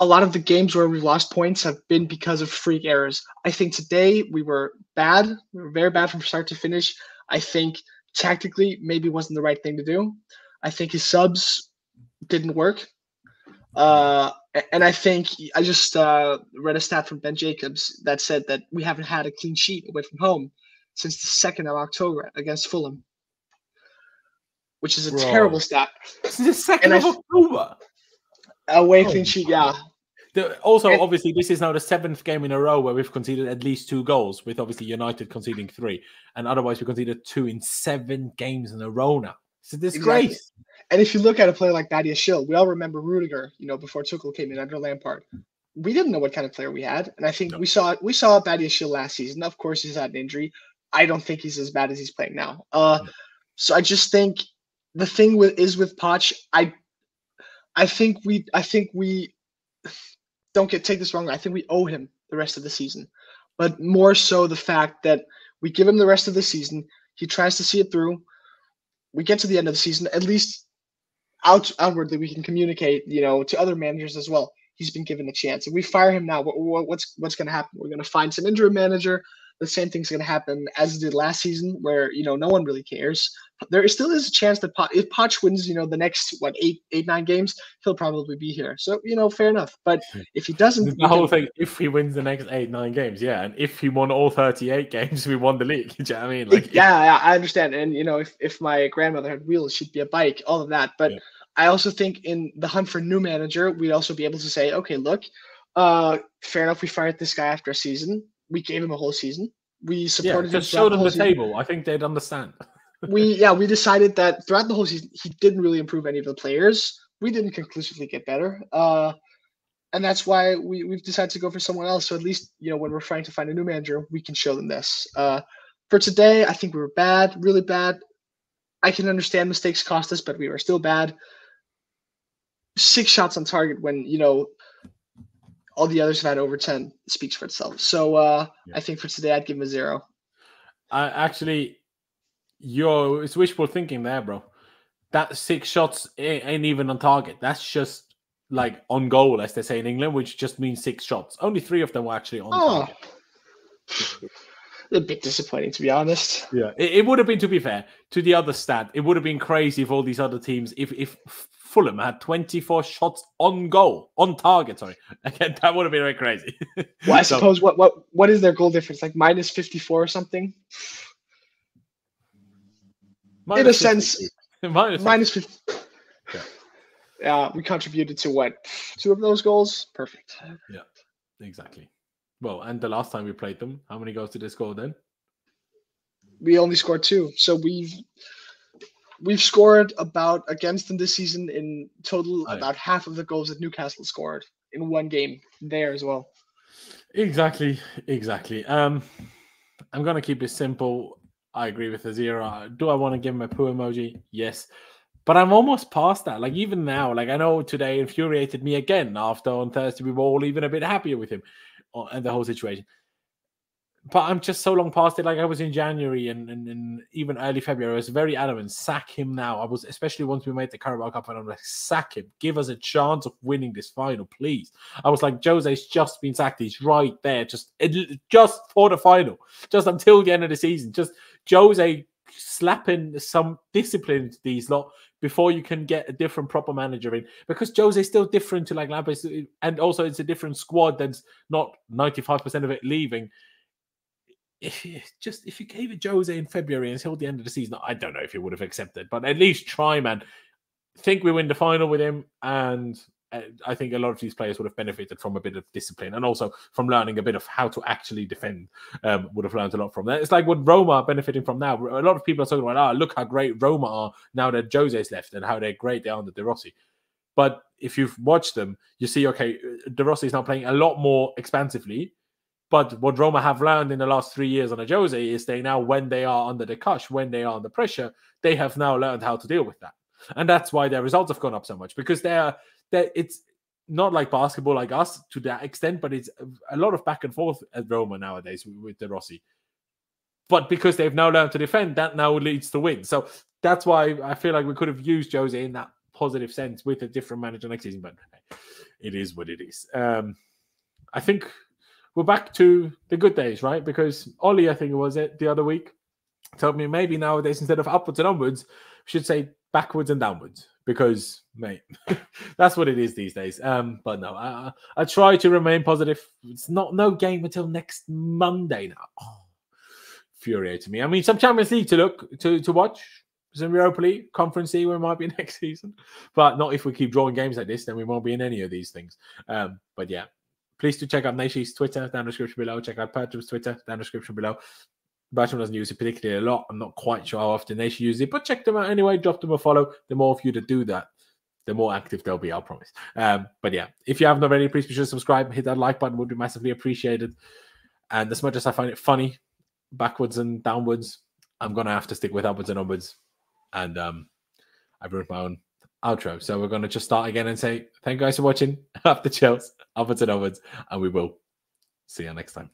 a lot of the games where we've lost points have been because of freak errors. I think today we were bad. We were very bad from start to finish. I think tactically maybe wasn't the right thing to do. I think his subs didn't work. Uh, and I think I just uh, read a stat from Ben Jacobs that said that we haven't had a clean sheet away from home since the second of October against Fulham, which is a
Bro.
terrible stat.
This is the second
And
of
I-
October.
Away
Oh.
clean sheet, yeah.
The, also,
And-
obviously, this is now the seventh game in a row where we've conceded at least two goals, with obviously United conceding three, and otherwise we conceded two in seven games in a row now. It's a disgrace.
And if you look at a player like Badiashile, we all remember Rudiger, you know, before Tuchel came in under Lampard. We didn't know what kind of player we had, and I think
No.
we saw we saw Badiashile last season. Of course, he's had an injury. I don't think he's as bad as he's playing now. Uh,
No.
so I just think the thing with is with Poch, I, I think we, I think we, don't get take this wrong. I think we owe him the rest of the season, but more so the fact that we give him the rest of the season. He tries to see it through. We get to the end of the season, at least out outwardly we can communicate, you know, to other managers as well. He's been given a chance. If we fire him now, what, what's what's going to happen? We're going to find some interim manager. The same thing's going to happen as it did last season, where you know no one really cares. There still is a chance that Pot, if Poch wins, you know, the next what eight eight nine games, he'll probably be here. So you know, fair enough. But if he doesn't,
The whole
can-
thing, if he wins the next eight, nine games, yeah, and if he won all 38 games, we won the league. Do you know what I mean? Like,
yeah, yeah, I understand. And you know, if, if my grandmother had wheels, she'd be a bike, all of that. But
Yeah.
I also think in the hunt for new manager, we'd also be able to say, okay, look, uh, fair enough, we fired this guy after a season. We gave him a whole season. We
yeah,
supported
just
him
show
throughout
them
whole
the table. I think they'd understand.
We yeah, we decided that throughout the whole season, he didn't really improve any of the players. We didn't conclusively get better. Uh, and that's why we, we've decided to go for someone else. So at least, you know, when we're trying to find a new manager, we can show them this. Uh, for today, I think we were bad, really bad. I can understand mistakes cost us, but we were still bad. Six shots on target when, you know, all the others have had over 10 speaks for itself. So uh,
Yeah.
I think for today, I'd give him a zero.
I actually, you're it's wishful thinking there, bro. That six shots ain't even on target. That's just like on goal, as they say in England, which just means six shots. Only three of them were actually on
Oh,
target.
a bit disappointing, to be honest.
Yeah, it, it would have been to be fair to the other stat. It would have been crazy if all these other teams, if if Fulham had 24 shots on goal, on target. Sorry, again, that would have been very crazy.
Well, I
So-
suppose what what what is their goal difference? Like minus fifty four or something? in a
Minus
sense,
50. minus,
minus fifty.
Yeah.
Yeah, we contributed to what two of those goals. Perfect.
Yeah, exactly. Well, and the last time we played them, how many goals did they score then?
We only scored two, so we've we've scored about against them this season in total
Oh, yeah.
about half of the goals that Newcastle scored in one game there as well.
Exactly, exactly. Um, I'm gonna keep it simple. I agree with Azira. Do I want to give him a poo emoji? Yes, but I'm almost past that. Like even now, like I know today infuriated me again. After on Thursday, we were all even a bit happier with him uh, and the whole situation. But I'm just so long past it. Like I was in January and, and, and even early February, I was very adamant. Sack him now. I was especially once we made the Carabao Cup, and I'm like, sack him. Give us a chance of winning this final, please. I was like, Jose's just been sacked. He's right there, just just for the final, just until the end of the season. Just Jose slapping some discipline into these lot before you can get a different proper manager in. Because Jose's still different to like Lampard, and also it's a different squad that's not 95% of it leaving. If you, just if you gave it Jose in February until the end of the season, I don't know if he would have accepted, but at least try, man. Think we win the final with him, and uh, I think a lot of these players would have benefited from a bit of discipline and also from learning a bit of how to actually defend. Um, would have learned a lot from that. It's like what Roma are benefiting from now. A lot of people are talking about, oh, look how great Roma are now that Jose's left and how they're great they are under De Rossi. But if you've watched them, you see, okay, De Rossi is now playing a lot more expansively. But what Roma have learned in the last three years on a Jose is they now, when they are under the cush, when they are under pressure, they have now learned how to deal with that. And that's why their results have gone up so much because they're, they're it's not like basketball like us to that extent, but it's a lot of back and forth at Roma nowadays with, De Rossi. but because they've now learned to defend, that now leads to win. So that's why I feel like we could have used Jose in that positive sense with a different manager next season. But it is what it is. Um, I think we're back to the good days, right? Because Ollie, I think it was it the other week, told me maybe nowadays instead of upwards and onwards, we should say backwards and downwards because, mate, that's what it is these days. Um, but no, I, I try to remain positive. It's not no game until next Monday now. Oh, infuriating me. I mean, some Champions League to look to to watch. Some Europa League, Conference C, we might be next season, but not if we keep drawing games like this. Then we won't be in any of these things. Um, but yeah, please do check out Naishi's Twitter down the description below. Check out Bertram's Twitter down the description below. Bertram doesn't use it particularly a lot. I'm not quite sure how often Naishi uses it, but check them out anyway. Drop them a follow. The more of you to do that, the more active they'll be, I'll promise. Um, but yeah, if you haven't already, please be sure to subscribe, hit that like button, would be massively appreciated. And as much as I find it funny, backwards and downwards, I'm gonna have to stick with upwards and onwards. And um, I've wrote my own outro. So we're gonna just start again and say thank you guys for watching. Up the Chels, upwards and onwards, and we will see you next time.